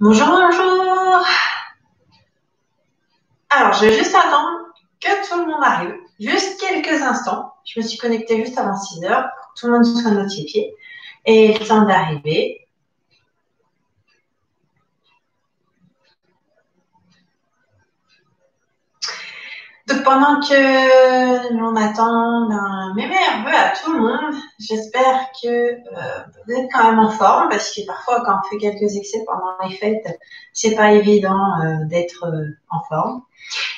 Bonjour, bonjour. Alors, je vais juste attendre que tout le monde arrive. Juste quelques instants. Je me suis connectée juste avant 6 heures pour que tout le monde soit notifié. Et le temps d'arriver. Donc pendant que l'on attend, ben, mes voeux à tout le monde. J'espère que euh, vous êtes quand même en forme parce que parfois quand on fait quelques excès pendant les fêtes, c'est pas évident euh, d'être euh, en forme.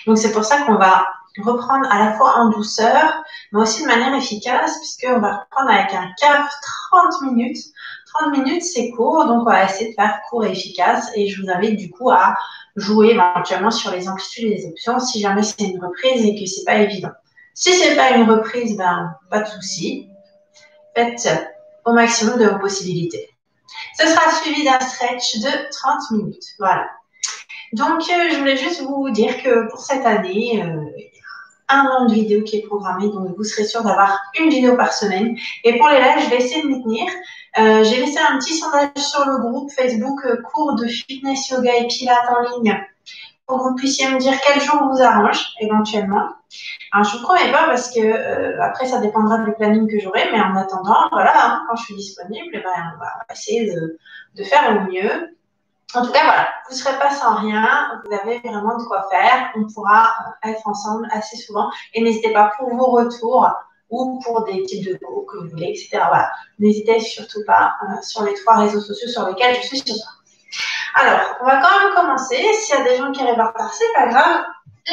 Donc c'est pour ça qu'on va reprendre à la fois en douceur, mais aussi de manière efficace puisqu'on va reprendre avec un cap 30 minutes. 30 minutes c'est court, donc on va essayer de faire court et efficace et je vous invite du coup à jouer éventuellement sur les amplitudes et les options si jamais c'est une reprise et que c'est pas évident. Si c'est pas une reprise, ben pas de souci. Faites au maximum de vos possibilités. Ce sera suivi d'un stretch de 30 minutes. Voilà. Donc, euh, je voulais juste vous dire que pour cette année, euh, un nombre de vidéos qui est programmé, donc vous serez sûr d'avoir une vidéo par semaine. Et pour les lives, je vais essayer de m'y tenir. Euh, j'ai laissé un petit sondage sur le groupe Facebook euh, cours de fitness, yoga et pilates en ligne pour que vous puissiez me dire quel jour vous arrange éventuellement. Alors je vous promets pas parce que euh, après ça dépendra du planning que j'aurai, mais en attendant, voilà, hein, quand je suis disponible, eh ben, on va essayer de, de faire au mieux. En tout cas, voilà, vous ne serez pas sans rien, vous avez vraiment de quoi faire, on pourra être ensemble assez souvent et n'hésitez pas pour vos retours ou pour des types de cours que vous voulez, etc. Voilà. N'hésitez surtout pas euh, sur les trois réseaux sociaux sur lesquels je suis soir. Alors, on va quand même commencer. S'il y a des gens qui arrivent en retard, c'est pas grave.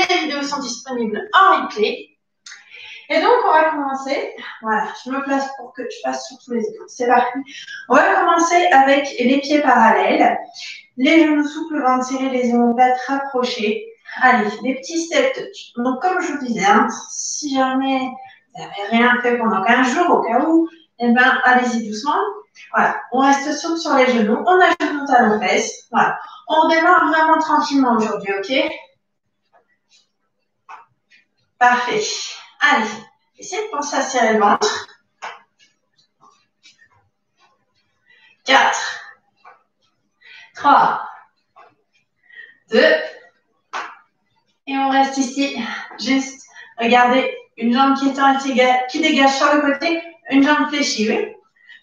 Les vidéos sont disponibles en replay. Et donc, on va commencer. Voilà, je me place pour que je passe sur tous les écrans. C'est parti. On va commencer avec les pieds parallèles. Les genoux souples, ventre serré, les omoplates rapprochées. Allez, des petits step touch. Donc, comme je vous disais, hein, si jamais n'avez rien fait pendant 15 jours au cas où, eh ben, allez-y doucement. Voilà, on reste souple sur les genoux, on ajoute nos talons fesses. Voilà, on démarre vraiment tranquillement aujourd'hui, ok? Parfait. Allez, essayez de penser à serrer le ventre. 4, 3, 2, et on reste ici. Juste, regardez, une jambe qui est qui dégage sur le côté, une jambe fléchie, oui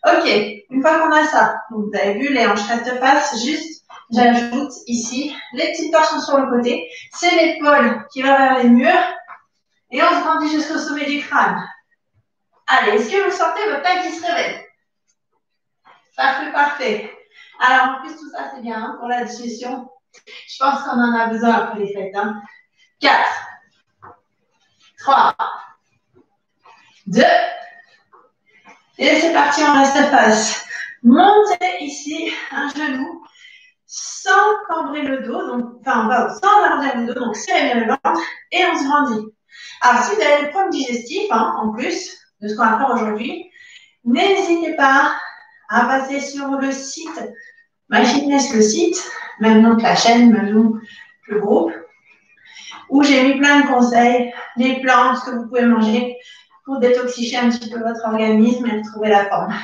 Ok, une fois qu'on a ça, vous avez vu, les hanches restent face, juste, j'ajoute ici, les petites torsions sur le côté, c'est l'épaule qui va vers les murs, et on se grandit jusqu'au sommet du crâne. Allez, est-ce que vous sentez votre tête qui se réveille? Parfait, parfait. Alors, en plus, tout ça, c'est bien hein, pour la digestion. Je pense qu'on en a besoin après les fêtes. Hein. 4, 3, 2, et c'est parti, on reste face. Montez ici un genou sans cambrer le dos, donc, enfin, sans arrondir le dos, donc serrez le ventre et on se grandit. Alors, si vous avez le problème digestif, hein, en plus de ce qu'on va faire aujourd'hui, n'hésitez pas à passer sur le site MyFitness, le site, même nom que la chaîne, même le groupe, où j'ai mis plein de conseils, des plantes, ce que vous pouvez manger pour détoxifier un petit peu votre organisme et retrouver la forme.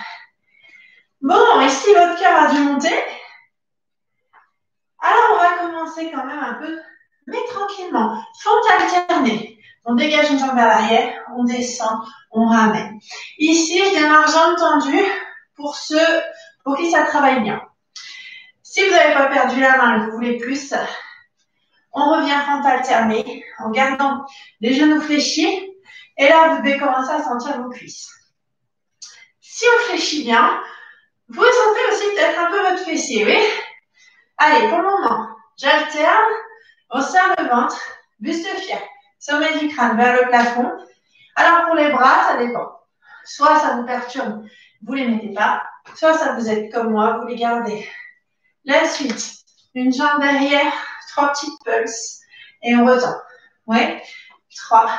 Bon, ici, votre cœur a dû monter. Alors, on va commencer quand même un peu, mais tranquillement. Fente alternée. On dégage une jambe vers l'arrière, on descend, on ramène. Ici, je démarre jambe tendue pour ceux pour qui ça travaille bien. Si vous n'avez pas perdu la main et que vous voulez plus, on revient fente alternée en gardant les genoux fléchis et là, vous devez commencer à sentir vos cuisses. Si on fléchit bien, vous sentez aussi peut-être un peu votre fessier, oui Allez, pour le moment, j'alterne, on serre le ventre, buste fier, sommet du crâne vers le plafond. Alors pour les bras, ça dépend. Soit ça vous perturbe, vous les mettez pas, soit ça vous aide comme moi, vous les gardez. La suite, une jambe derrière, trois petites pulses et on retend. Ouais, trois,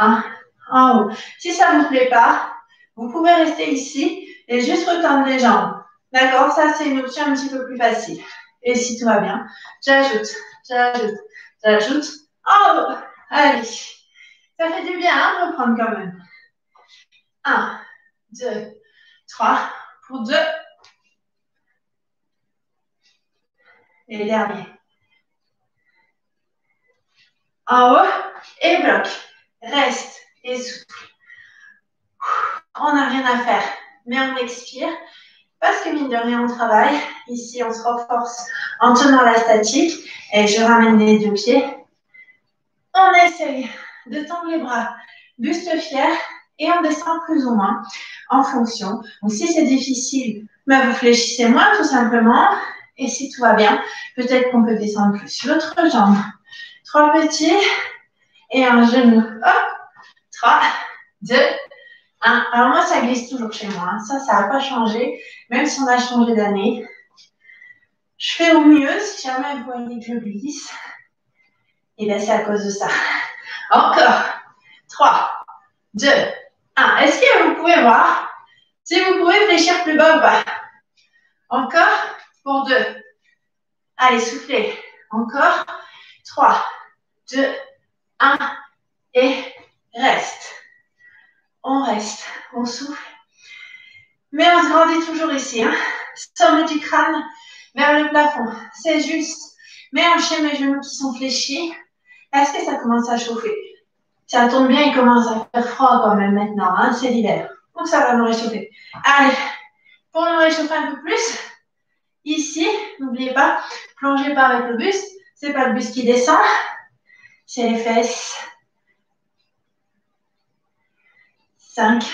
deux, en haut. Si ça ne vous plaît pas, vous pouvez rester ici et juste retendre les jambes. D'accord Ça, c'est une option un petit peu plus facile. Et si tout va bien, j'ajoute, j'ajoute, j'ajoute. En haut. Allez. Ça fait du bien hein, de reprendre quand même. 1, 2, 3, pour 2, Et dernier. En haut et bloc. Reste et souffle. On n'a rien à faire, mais on expire parce que mine de rien, on travaille. Ici, on se renforce en tenant la statique et je ramène les deux pieds. On essaye de tendre les bras, buste fier et on descend plus ou moins en fonction. Donc, si c'est difficile, ben, vous fléchissez moins tout simplement. Et si tout va bien, peut-être qu'on peut descendre plus. L'autre jambe. Trois petits et un genou. Hop. Trois, deux, un. Alors moi, ça glisse toujours chez moi. Hein. Ça, ça n'a pas changé, même si on a changé d'année. Je fais au mieux si jamais vous voyez que je glisse. Et bien, c'est à cause de ça. Encore. 3, 2, 1. Est-ce que vous pouvez voir si vous pouvez fléchir plus bas ou pas? Encore pour 2. Allez, soufflez. Encore. 3, 2, 1. Et reste. On reste. On souffle. Mais on se grandit toujours ici. Hein. Sommet du crâne vers le plafond. C'est juste. Mais chez mes genoux qui sont fléchis. Est-ce que ça commence à chauffer? Ça tombe bien, il commence à faire froid quand même maintenant. Hein, c'est l'hiver. Donc ça va nous réchauffer. Allez, pour nous réchauffer un peu plus, ici, n'oubliez pas, plongez pas avec le buste. C'est pas le buste qui descend, c'est les fesses. 5,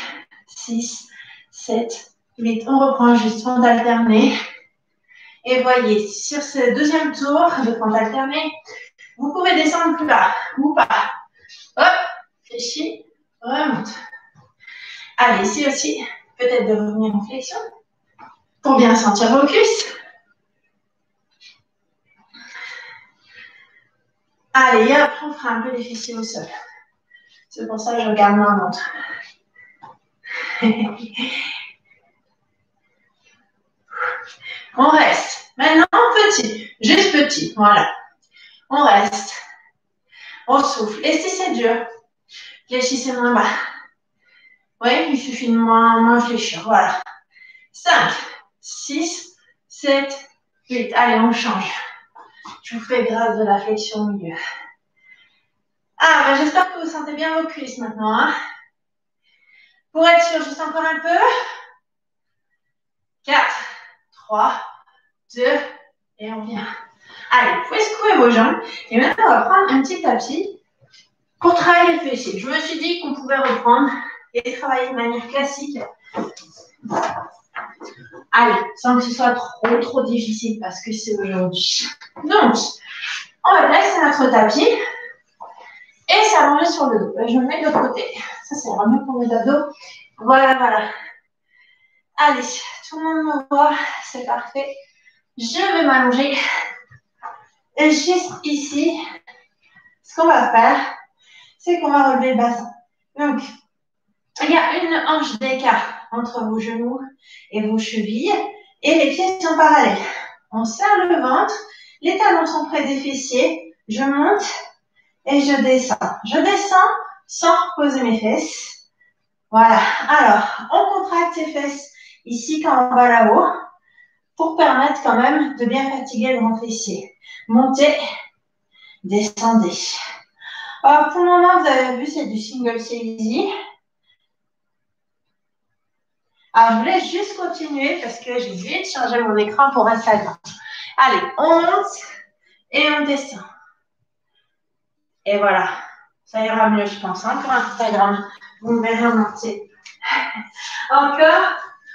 6, 7, 8. On reprend juste, on alterner. Et voyez, sur ce deuxième tour de pente alternée, vous pouvez descendre plus bas ou pas. Hop, fléchis, remonte. Allez, ici aussi, peut-être de revenir en flexion pour bien sentir vos cuisses? Allez, hop, on fera un peu les au sol. C'est pour ça que je regarde ma montre. on reste. Maintenant, petit. Juste petit. Voilà. On reste. On souffle. Et si c'est dur, fléchissez moins bas. Oui, il suffit de moins, moins fléchir. Voilà. 5, 6, 7, 8. Allez, on change. Je vous fais grâce de la flexion au milieu. Ah, ben, j'espère que vous sentez bien vos cuisses maintenant. Hein. Pour être sûr, juste encore un peu. 4, 3, 2, et on vient. Allez, vous pouvez secouer vos jambes. Et maintenant, on va prendre un petit tapis pour travailler les fessiers. Je me suis dit qu'on pouvait reprendre et travailler de manière classique. Allez, sans que ce soit trop, trop difficile parce que c'est aujourd'hui. Donc, on va placer notre tapis et s'allonger sur le dos. Je me mets de côté. Ça, c'est vraiment pour mes abdos. Voilà, voilà. Allez, tout le monde me voit, c'est parfait. Je vais m'allonger et juste ici, ce qu'on va faire, c'est qu'on va relever le bassin. Donc, il y a une hanche d'écart entre vos genoux et vos chevilles et les pieds sont parallèles. On serre le ventre, les talons sont près des fessiers, je monte et je descends. Je descends sans reposer mes fesses. Voilà. Alors, on contracte ses fesses ici quand on va là-haut pour permettre quand même de bien fatiguer le grand fessier. Montez, descendez. Alors, pour le moment, vous avez vu, c'est du single easy. Je voulais juste continuer parce que j'ai de changer mon écran pour Instagram. Allez, on monte et on descend. Et voilà. Ça ira mieux, je pense, hein, pour Instagram. Vous me verrez monter. Encore?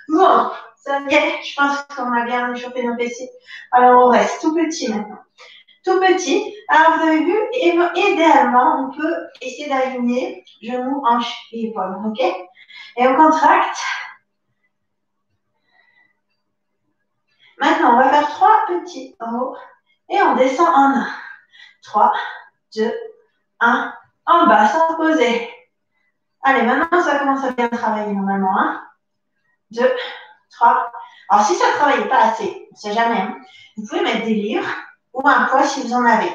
Bon, ça y est, je pense qu'on a bien réchauffé nos fessiers. Alors, on reste tout petit maintenant. Tout petit. Alors, vous avez vu, idéalement, on peut essayer d'aligner genoux, hanches et épaules. OK? Et on contracte. Maintenant, on va faire trois petits en haut et on descend en un. Trois, deux, un. En bas, sans poser. Allez, maintenant, ça commence à bien travailler normalement. Un, deux, 3. Alors, si ça ne travaille pas assez, on ne sait jamais, hein, vous pouvez mettre des livres ou un poids si vous en avez.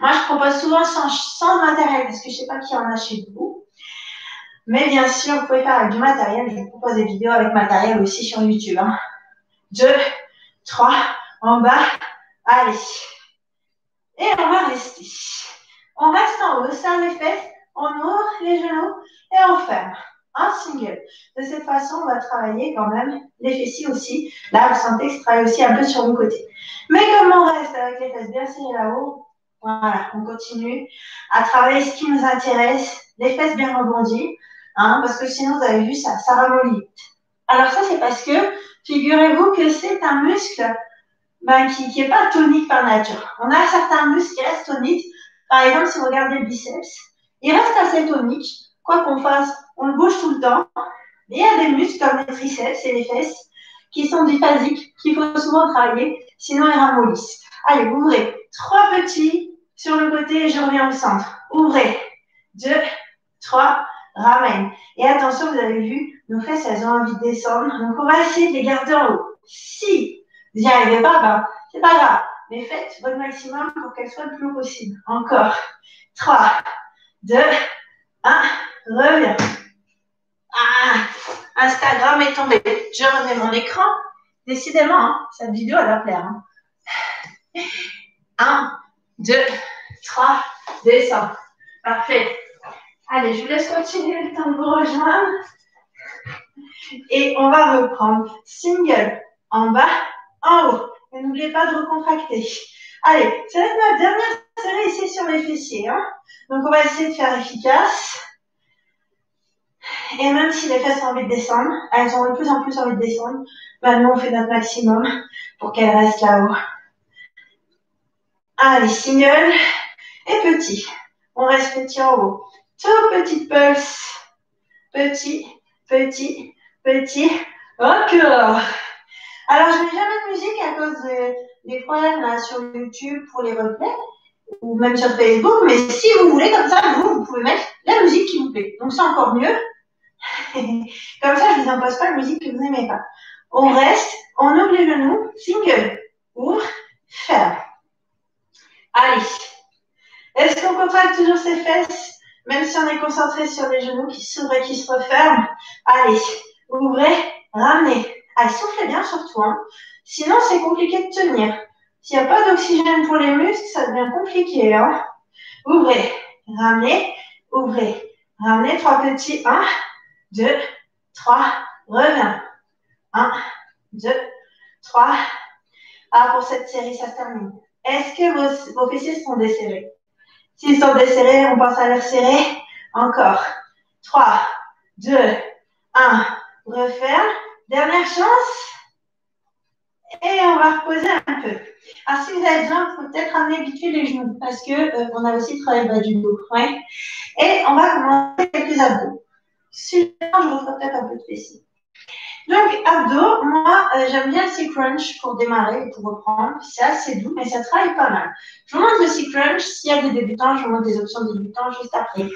Moi, je propose souvent sans, matériel parce que je ne sais pas qui en a chez vous. Mais bien sûr, vous pouvez faire avec du matériel. Je vous propose des vidéos avec matériel aussi sur YouTube. 2, 3, en bas, Allez. Et on va rester. On reste en haut, serre les fesses, on ouvre les genoux et on ferme. Un single. De cette façon, on va travailler quand même les fessiers aussi. Là, vous sentez que je travaille aussi un peu sur le côté. Mais comme on reste avec les fesses bien serrées là-haut, voilà, on continue à travailler ce qui nous intéresse, les fesses bien rebondies, hein, parce que sinon, vous avez vu, ça, ça ramollit. Alors ça, c'est parce que, figurez-vous que c'est un muscle ben, qui n'est pas tonique par nature. On a certains muscles qui restent toniques. Par exemple, si vous regardez le biceps, il reste assez tonique. Quoi qu'on fasse, on le bouge tout le temps. Mais il y a des muscles comme les triceps et les fesses qui sont diphasiques, qu'il faut souvent travailler, sinon ils ramollissent. Allez, ouvrez. Trois petits sur le côté et je reviens au centre. Ouvrez. Deux, trois, ramène. Et attention, vous avez vu, nos fesses, elles ont envie de descendre. Donc, on va essayer de les garder en haut. Si vous n'y arrivez pas, ben, c'est pas grave. Mais faites votre maximum pour qu'elles soient le plus possible. Encore. 3, 2, 1. Reviens. Ah, Instagram est tombé. Je remets mon écran. Décidément, hein, cette vidéo, elle va plaire. 1, 2, 3, descends. Parfait. Allez, je vous laisse continuer le temps de vous rejoindre. Et on va reprendre single en bas, en haut. Et n'oubliez pas de recontracter. Allez, ça va être ma dernière série ici sur les fessiers. Hein. Donc, on va essayer de faire efficace. Et même si les fesses ont envie de descendre, elles ont de plus en plus envie de descendre, maintenant on fait notre maximum pour qu'elles restent là-haut. Allez, single et petit. On reste petit en haut. Tout petite pulse. Petit, petit, petit. Encore. Alors, je n'ai jamais de musique à cause des problèmes sur YouTube pour les replays ou même sur Facebook, mais si vous voulez, comme ça, vous, vous pouvez mettre la musique qui vous plaît. Donc, c'est encore mieux. comme ça, je ne vous impose pas la musique que vous n'aimez pas. On reste, on ouvre les genoux, single, ouvre, ferme. Allez. Est-ce qu'on contracte toujours ses fesses? Même si on est concentré sur les genoux qui s'ouvrent et qui se referment, allez, ouvrez, ramenez. Allez, soufflez bien surtout. Hein. Sinon, c'est compliqué de tenir. S'il n'y a pas d'oxygène pour les muscles, ça devient compliqué. Hein. Ouvrez, ramenez, ouvrez, ramenez. Trois petits. Un, deux, trois, reviens. Un, deux, trois. Ah, pour cette série, ça se termine. Est-ce que vos, vos fessiers sont desserrés? S'ils sont desserrés, on pense à les resserrer. Encore. 3, 2, 1. Refaire. Dernière chance. Et on va reposer un peu. Alors, si vous avez besoin, il faut peut-être ramener vite les genoux parce que euh, on a aussi travaillé le bas du dos. Ouais. Et on va commencer avec les abdos. Sinon, je referai peut-être un peu de fessiers. Donc, abdos, moi, euh, j'aime bien le C-Crunch pour démarrer et pour reprendre. C'est assez doux, mais ça travaille pas mal. Je vous montre le C-Crunch. S'il y a des débutants, je vous montre des options débutants juste après.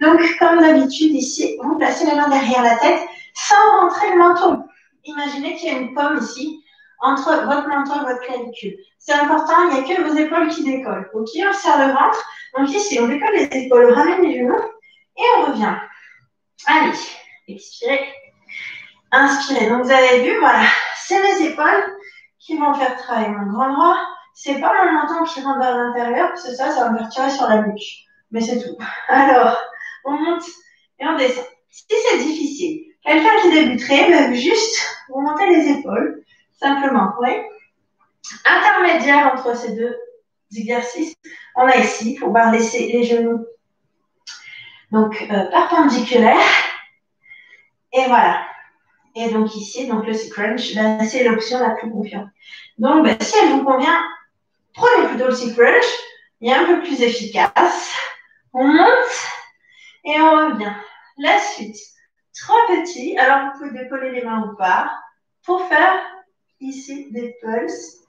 Donc, comme d'habitude, ici, vous placez les mains derrière la tête sans rentrer le menton. Imaginez qu'il y a une pomme ici entre votre menton et votre clavicule. C'est important, il n'y a que vos épaules qui décollent. Ok, on serre le ventre. Donc ici, on décolle les épaules, on ramène les genoux et on revient. Allez, expirez. Inspirez. Donc, vous avez vu, voilà, c'est les épaules qui vont faire travailler mon grand droit. C'est pas mon menton qui rentre vers l'intérieur, parce que ça, ça va me faire tirer sur la nuque. Mais c'est tout. Alors, on monte et on descend. Si c'est difficile, quelqu'un qui débuterait, ben, juste, vous montez les épaules, simplement. Intermédiaire entre ces deux exercices, on a ici, pour pouvoir laisser les genoux donc euh, perpendiculaires. Et voilà. Et donc ici, donc le C-Crunch, ben, c'est l'option la plus confiante. Donc, ben, si elle vous convient, prenez plutôt le C-Crunch. Il est un peu plus efficace. On monte et on revient. La suite. Trois petits. Alors, vous pouvez décoller les mains ou pas. Pour faire ici des pulses,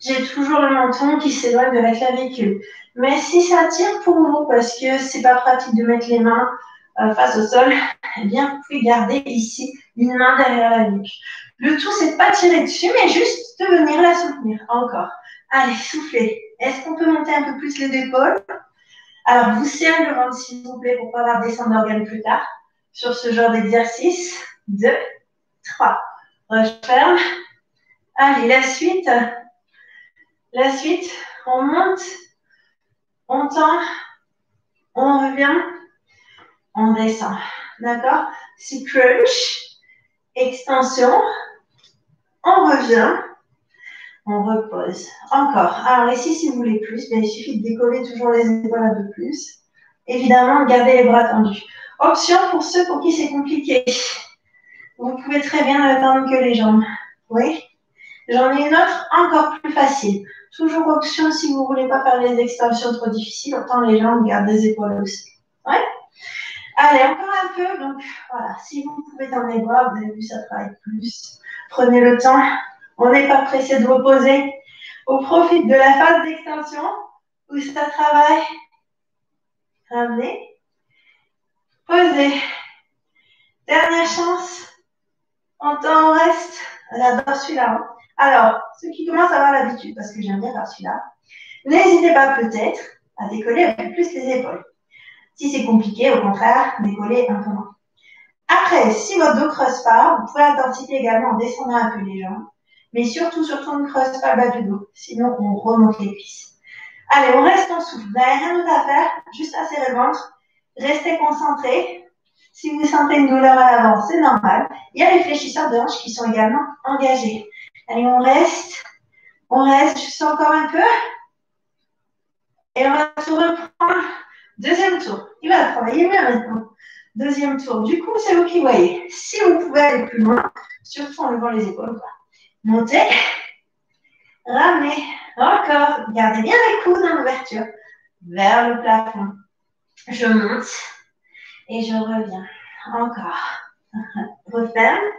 j'ai toujours le menton qui s'éloigne de la clavicule. Mais si ça tire pour vous, parce que c'est pas pratique de mettre les mains euh, face au sol, eh bien, vous pouvez garder ici une main derrière la nuque. Le tout, c'est de pas tirer dessus, mais juste de venir la soutenir. Encore. Allez, soufflez. Est-ce qu'on peut monter un peu plus les épaules? Alors, vous serrez le ventre, s'il vous plaît, pour pas avoir descendre d'organes plus tard sur ce genre d'exercice. Deux, trois. Referme. Allez, la suite. La suite, on monte, on tend, on revient, on descend. D'accord? Si crunch, extension, on revient, on repose. Encore. Alors ici, si vous voulez plus, ben, il suffit de décoller toujours les épaules un peu plus. Évidemment, gardez les bras tendus. Option pour ceux pour qui c'est compliqué. Vous pouvez très bien attendre que les jambes. Oui? J'en ai une autre encore plus facile. Toujours option si vous ne voulez pas faire les extensions trop difficiles, autant les jambes, gardez les épaules aussi. Oui Allez, encore un peu. Donc voilà, si vous pouvez dans les bras, vous avez vu, ça travaille plus. Prenez le temps. On n'est pas pressé de reposer. Au profit de la phase d'extension où ça travaille. Ramenez. Posez. Dernière chance. En temps, on reste. J'adore celui-là. Hein. Alors, ceux qui commencent à avoir l'habitude, parce que j'aime bien faire celui-là, n'hésitez pas peut-être à décoller avec plus les épaules. Si c'est compliqué, au contraire, décoller un peu moins. Après, si votre dos creuse pas, vous pouvez intensifier également en descendant un peu les jambes. Mais surtout, surtout, ne creuse pas le bas du dos. Sinon, on remonte les cuisses. Allez, on reste en souffle. Vous n'avez rien d'autre à faire. Juste à serrer le ventre. Restez concentré. Si vous sentez une douleur à l'avant, c'est normal. Il y a les fléchisseurs de hanches qui sont également engagés. Allez, on reste. On reste juste encore un peu. Et on va tout reprendre. Deuxième tour. Il va travailler mieux maintenant. Deuxième tour. Du coup, c'est vous qui voyez. Si vous pouvez aller plus loin, surtout en levant les épaules, montez, ramenez, encore, gardez bien les coudes en ouverture, vers le plafond. Je monte et je reviens. Encore. Referme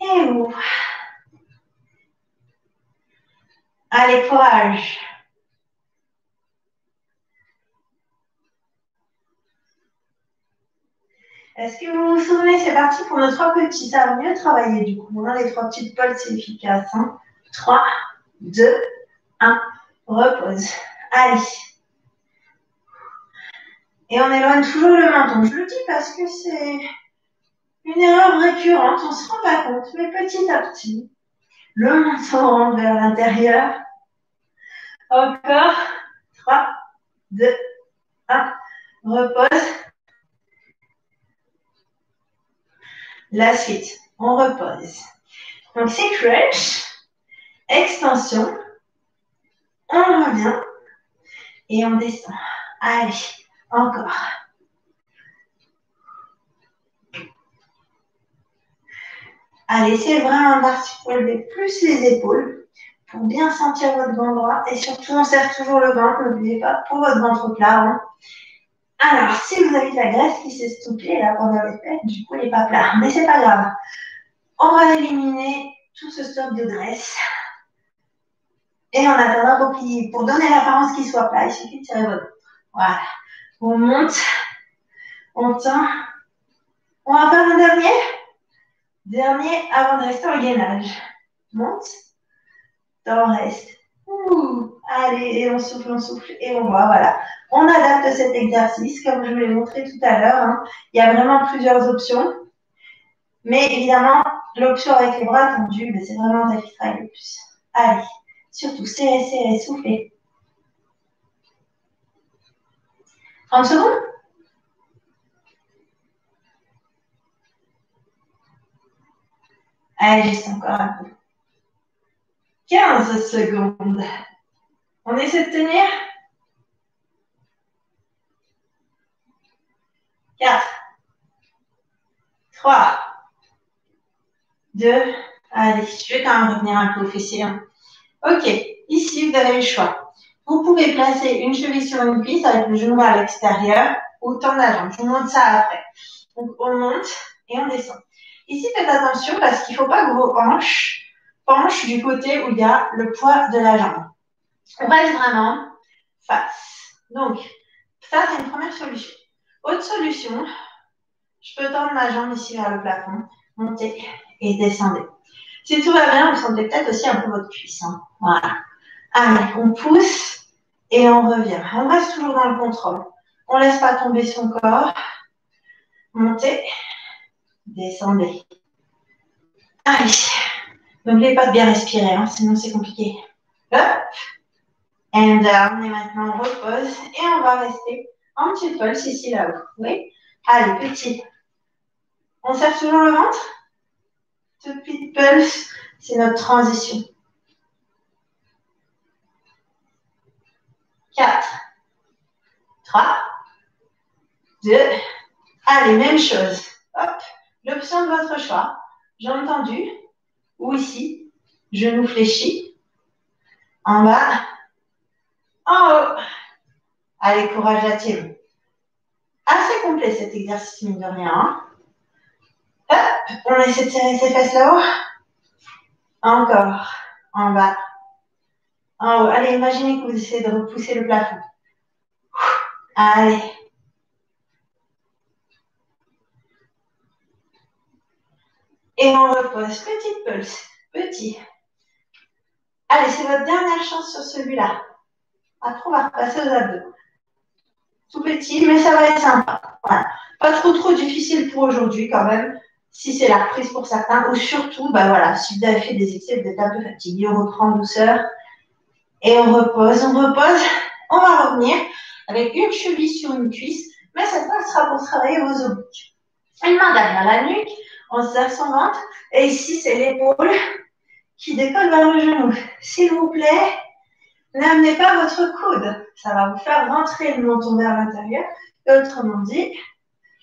et ouvre. Allez, courage. Est-ce que vous vous souvenez, c'est parti pour nos trois petits. Ça va mieux travailler du coup. On a les trois petites pôles, c'est efficace. 3, 2, 1. Repose. Allez. Et on éloigne toujours le menton. Je le dis parce que c'est une erreur récurrente. On ne se rend pas compte. Mais petit à petit, le menton rentre vers l'intérieur. Encore. 3, 2, 1. Repose. La suite, on repose. Donc c'est crunch, extension, on revient et on descend. Allez, encore. Allez, c'est vraiment d'articuler plus les épaules pour bien sentir votre ventre droit. Et surtout, on serre toujours le ventre, n'oubliez pas, pour votre ventre plat. Hein. Alors, si vous avez de la graisse qui s'est stockée là pendant les fêtes, du coup, il n'est pas plat. Mais c'est pas grave. On va éliminer tout ce stock de graisse. Et en attendant, pour, pour donner l'apparence qu'il soit plat, il suffit de tirer votre. Voilà. On monte, on tend. On va faire un dernier. Dernier avant de rester en gainage. Monte, tend, reste. Allez, et on souffle, on souffle, et on voit, voilà. On adapte cet exercice, comme je vous l'ai montré tout à l'heure. Hein. Il y a vraiment plusieurs options. Mais évidemment, l'option avec les bras tendus, ben, c'est vraiment celle qui travaille le plus. Allez, surtout, serrez, serrez, soufflez. 30 secondes Allez, juste encore un peu. 15 secondes. On essaie de tenir? 4, 3, 2, allez, je vais quand même revenir un peu au fessier. Hein. Ok, ici, vous avez le choix. Vous pouvez placer une cheville sur une cuisse avec le genou à l'extérieur ou tendre. Je vous montre ça après. Donc, on monte et on descend. Ici, faites attention parce qu'il ne faut pas que vos hanches penchent du côté où il y a le poids de la jambe. On reste vraiment face. Donc, ça, c'est une première solution. Autre solution, je peux tendre ma jambe ici vers le plafond, monter et descendre. Si tout va bien, vous sentez peut-être aussi un peu votre cuisse. Hein. Voilà. Allez, on pousse et on revient. On reste toujours dans le contrôle. On ne laisse pas tomber son corps. Montez, descendez. Allez. N'oubliez pas de bien respirer, hein, sinon c'est compliqué. Up. And down. Et maintenant, on repose. Et on va rester en petit pulse ici, là-haut. Oui. Allez, petit. On serre toujours le ventre. Petit pulse. C'est notre transition. 4, 3, 2, allez, même chose. Hop, l'option de votre choix. J'ai entendu, ou ici, genou fléchi, en bas, en haut. Allez, courage la team. Assez complet cet exercice, mine de rien. Hein. Hop, on essaie de serrer ses fesses là-haut. Encore, en bas, en haut. Allez, imaginez que vous essayez de repousser le plafond. Allez. Et on repose. Petite pulse. Petit. Allez, c'est votre dernière chance sur celui-là. Après, on va repasser aux abdos. Tout petit, mais ça va être sympa. Pas trop trop difficile pour aujourd'hui quand même, si c'est la reprise pour certains. Ou surtout, bah voilà, si vous avez fait des excès, vous êtes un peu fatigué, on reprend douceur. Et on repose, on repose. On va revenir avec une cheville sur une cuisse, mais cette fois, ce sera pour travailler vos obliques. Une main derrière la nuque, on serre son ventre, et ici, c'est l'épaule qui décolle vers le genou. S'il vous plaît, n'amenez pas votre coude. Ça va vous faire rentrer le menton vers l'intérieur. Autrement dit,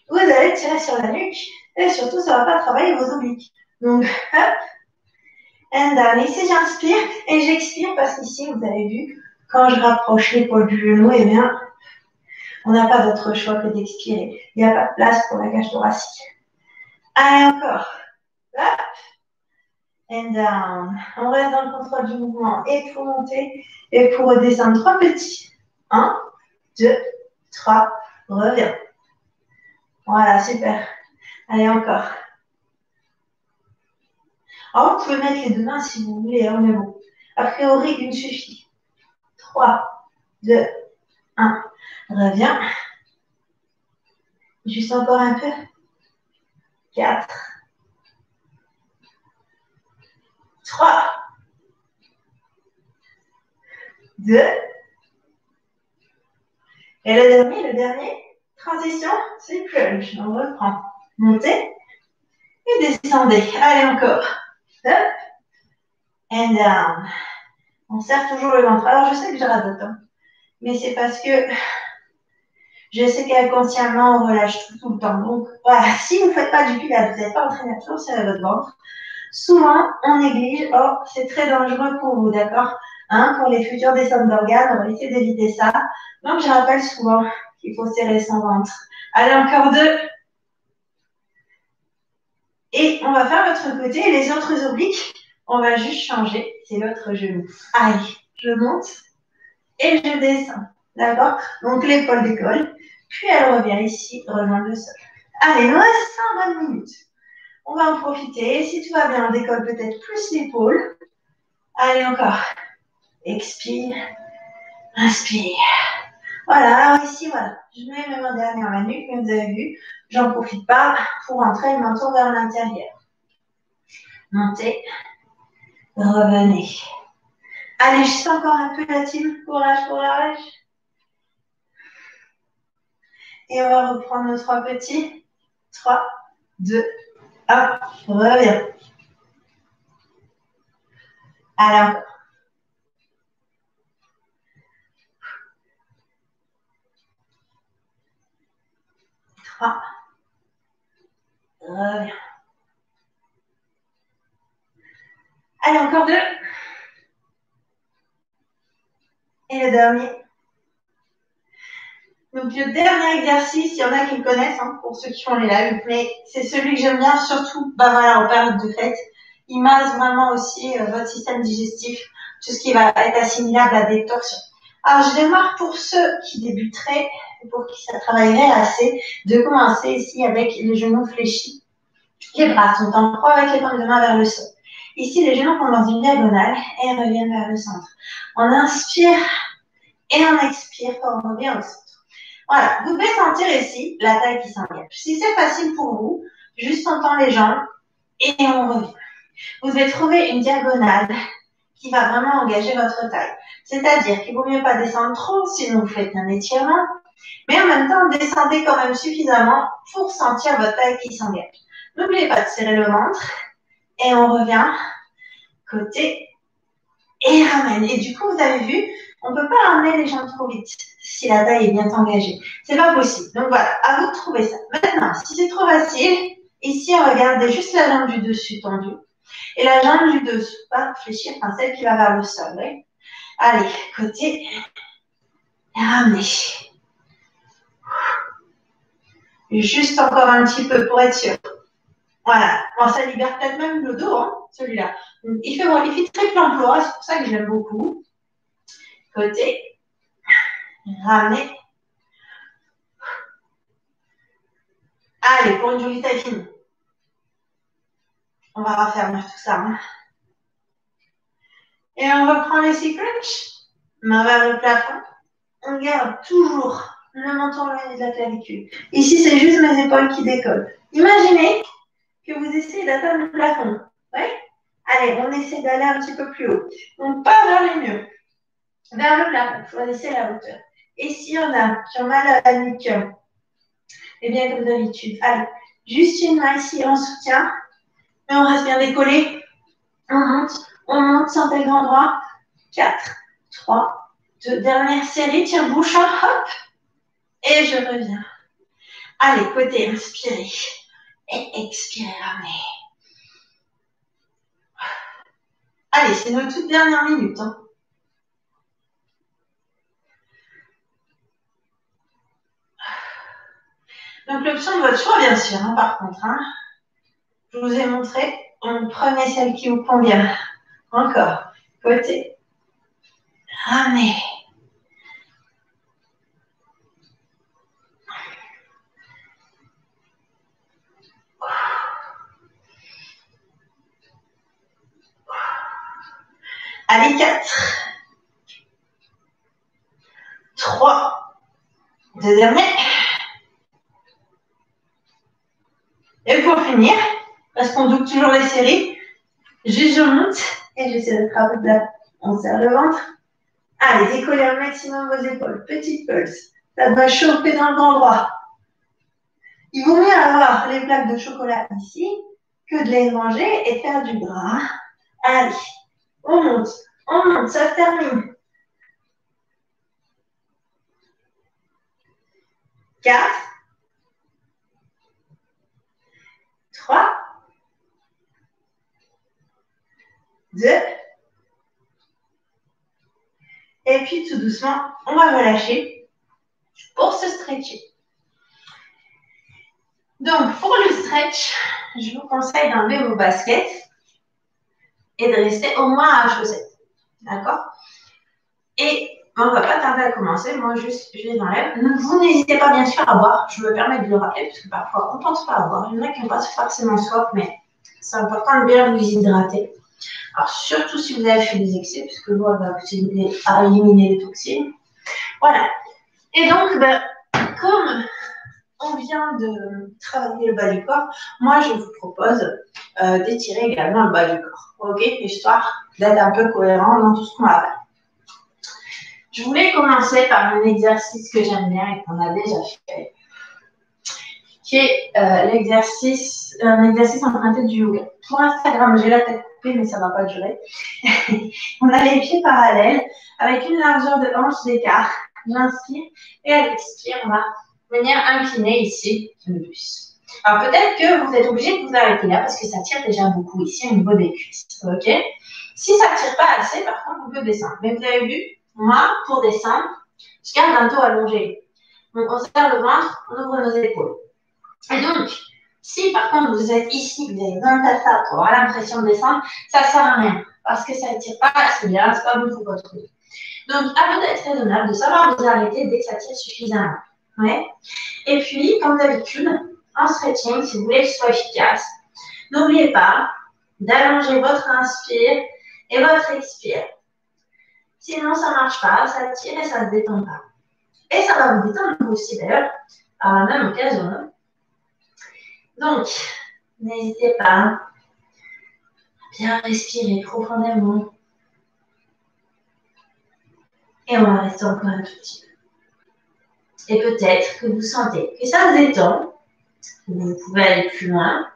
vous allez tirer sur la nuque, et surtout, ça ne va pas travailler vos obliques. Donc, hop, and down. Ici, j'inspire et j'expire parce qu'ici, vous avez vu, quand je rapproche l'épaule du genou, eh bien, on n'a pas d'autre choix que d'expirer. Il n'y a pas de place pour la cage thoracique. Allez, encore. Up. And down. On reste dans le contrôle du mouvement. Et pour monter et pour redescendre. Trois petits. Un, deux, trois. Reviens. Voilà, super. Allez, encore. Alors, vous pouvez mettre les deux mains si vous voulez, hein, mais bon. A priori, une suffit. 3, 2, 1. Reviens. Juste encore un peu. 4, 3, 2, et le dernier, le dernier, transition, c'est plunge. On reprend. Montez et descendez. Allez encore. Up and down. On serre toujours le ventre. Alors, je sais que je radote, hein, mais c'est parce que je sais qu'inconsciemment, on relâche tout, le temps. Donc, voilà, si vous ne faites pas du pilates, vous n'êtes pas entraîné à serrer votre ventre, souvent, on néglige. Oh, c'est très dangereux pour vous, d'accord? Hein, Pour les futures descentes d'organes, on va essayer d'éviter ça. Donc, je rappelle souvent qu'il faut serrer son ventre. Allez, encore deux. Et on va faire l'autre côté. Les autres obliques, on va juste changer. C'est l'autre genou. Allez, je monte et je descends. D'accord Donc l'épaule décolle. Puis elle revient ici, rejoindre le sol. Allez, nous reste 20 minutes. On va en profiter. Si tout va bien, on décolle peut-être plus l'épaule. Allez, encore. Expire. Inspire. Voilà, ici, voilà. Je mets mes mains derrière la nuque, comme vous avez vu. J'en profite pas pour entrer le menton vers l'intérieur. Montez. Revenez. Allez, juste encore un peu la team. Courage, courage. Et on va reprendre nos trois petits. 3, 2, 1. Reviens. Encore. 3, Reviens. Allez, encore deux. Et le dernier. Donc le dernier exercice, il y en a qui le connaissent, hein, pour ceux qui font les lives, mais c'est celui que j'aime bien, surtout bah voilà, en période de fête. Il masse vraiment aussi euh, votre système digestif, tout ce qui va être assimilable à des torsions. Alors je démarre pour ceux qui débuteraient, pour qui ça travaillerait assez, de commencer ici avec les genoux fléchis. Les bras sont en croix avec les paumes de main vers le sol. Ici, les genoux vont dans une diagonale et reviennent vers le centre. On inspire et on expire on revient au centre. Voilà, vous pouvez sentir ici la taille qui s'engage. Si c'est facile pour vous, juste on tend les jambes et on revient. Vous devez trouver une diagonale qui va vraiment engager votre taille. C'est-à-dire qu'il vaut mieux pas descendre trop, sinon vous faites un étirement, mais en même temps, descendez quand même suffisamment pour sentir votre taille qui s'engage. N'oubliez pas de serrer le ventre, et on revient côté et ramène. Et du coup, vous avez vu, on ne peut pas emmener les jambes trop vite si la taille est bien engagée. C'est pas possible. Donc voilà, à vous de trouver ça. Maintenant, si c'est trop facile, ici, regardez juste la jambe du dessus tendue et la jambe du dessous, pas fléchir, enfin celle qui va vers le sol. Allez, côté, et ramenez. Juste encore un petit peu pour être sûr. Voilà. Bon, ça libère peut-être même le dos, hein, celui-là. Il fait, bon, il fait très emploi, c'est pour ça que j'aime beaucoup. Côté. Ramenez. Allez, pour une jolie taille. On va raffermir tout ça. Hein. Et on reprend les crunch. Main vers le plafond. On garde toujours le menton loin de la clavicule. Ici, c'est juste mes épaules qui décollent. Imaginez que vous essayez d'atteindre le plafond. Allez, on essaie d'aller un petit peu plus haut. Donc, pas vers les murs. Vers le plafond. Choisissez la hauteur. Et s'il y en a qui ont mal à la nuque, eh bien, comme d'habitude, allez, juste une main ici en soutien. Mais on reste bien décollé. On monte, on monte, le grand droit. 4, 3, 2, dernière série, tire bouche, hop. Et je reviens. Allez, côté, inspirez. Et expirez, ramenez. Allez, c'est nos toutes dernières minutes. Hein. Donc l'option de votre choix, bien sûr, hein, par contre. Hein. Je vous ai montré. On prenez celle qui vous convient. Encore. Côté. Ramenez. Allez, 4. 3. Deux Et pour finir, parce qu'on double toujours les séries, juste je monte et j'essaie de travailler là. On serre le ventre. Allez, décollez un maximum vos épaules. Petite pulse. Ça doit chauffer dans le droit. Il vaut mieux avoir les plaques de chocolat ici que de les manger et faire du gras. Allez, on monte, on monte, ça termine. 4, 3, 2, et puis tout doucement, on va relâcher pour se stretcher. Donc, pour le stretch, je vous conseille d'enlever vos baskets et de rester au moins à chaussettes. D'accord? Et on ne va pas tarder à commencer. Moi, juste, je les enlève. Vous n'hésitez pas, bien sûr, à boire. Je me permets de le rappeler, parce que parfois, on ne pense pas à boire. Il y en a qui n'ont pas forcément soif, mais c'est important de bien vous hydrater. Surtout si vous avez fait des excès, puisque l'eau va vous aider à éliminer les toxines. Voilà. Et donc, ben, comme on vient de travailler le bas du corps, moi je vous propose euh, d'étirer également le bas du corps, ok? Histoire d'être un peu cohérent dans tout ce qu'on va faire. Je voulais commencer par un exercice que j'aime bien et qu'on a déjà fait, qui est euh, l'exercice, un exercice emprunté du yoga. Pour Instagram, j'ai la tête mais ça ne va pas durer. on a les pieds parallèles avec une largeur de hanche d'écart. J'inspire et à l'expire, on va venir incliner ici le bus. Alors peut-être que vous êtes obligé de vous arrêter là parce que ça tire déjà beaucoup ici au niveau des cuisses. Ok? Si ça ne tire pas assez, par contre, vous pouvez descendre. Mais vous avez vu, moi, pour descendre, je garde un dos allongé. On serre le ventre, on ouvre nos épaules. Et donc, si par contre vous êtes ici, vous avez un tata pour avoir l'impression de descendre, ça ne sert à rien parce que ça ne tire pas assez bien, c'est pas bon pour votre dos. Donc, à vous d'être raisonnable, de savoir vous arrêter dès que ça tire suffisamment. Ouais. Et puis, comme d'habitude, en stretching, si vous voulez que ce soit efficace, n'oubliez pas d'allonger votre inspire et votre expire. Sinon, ça ne marche pas, ça tire et ça ne se détend pas. Et ça va vous détendre aussi d'ailleurs, à la même occasion. Donc, n'hésitez pas à bien respirer profondément. Et on va rester encore un tout petit peu. Et peut-être que vous sentez que ça vous détend, vous pouvez aller plus loin,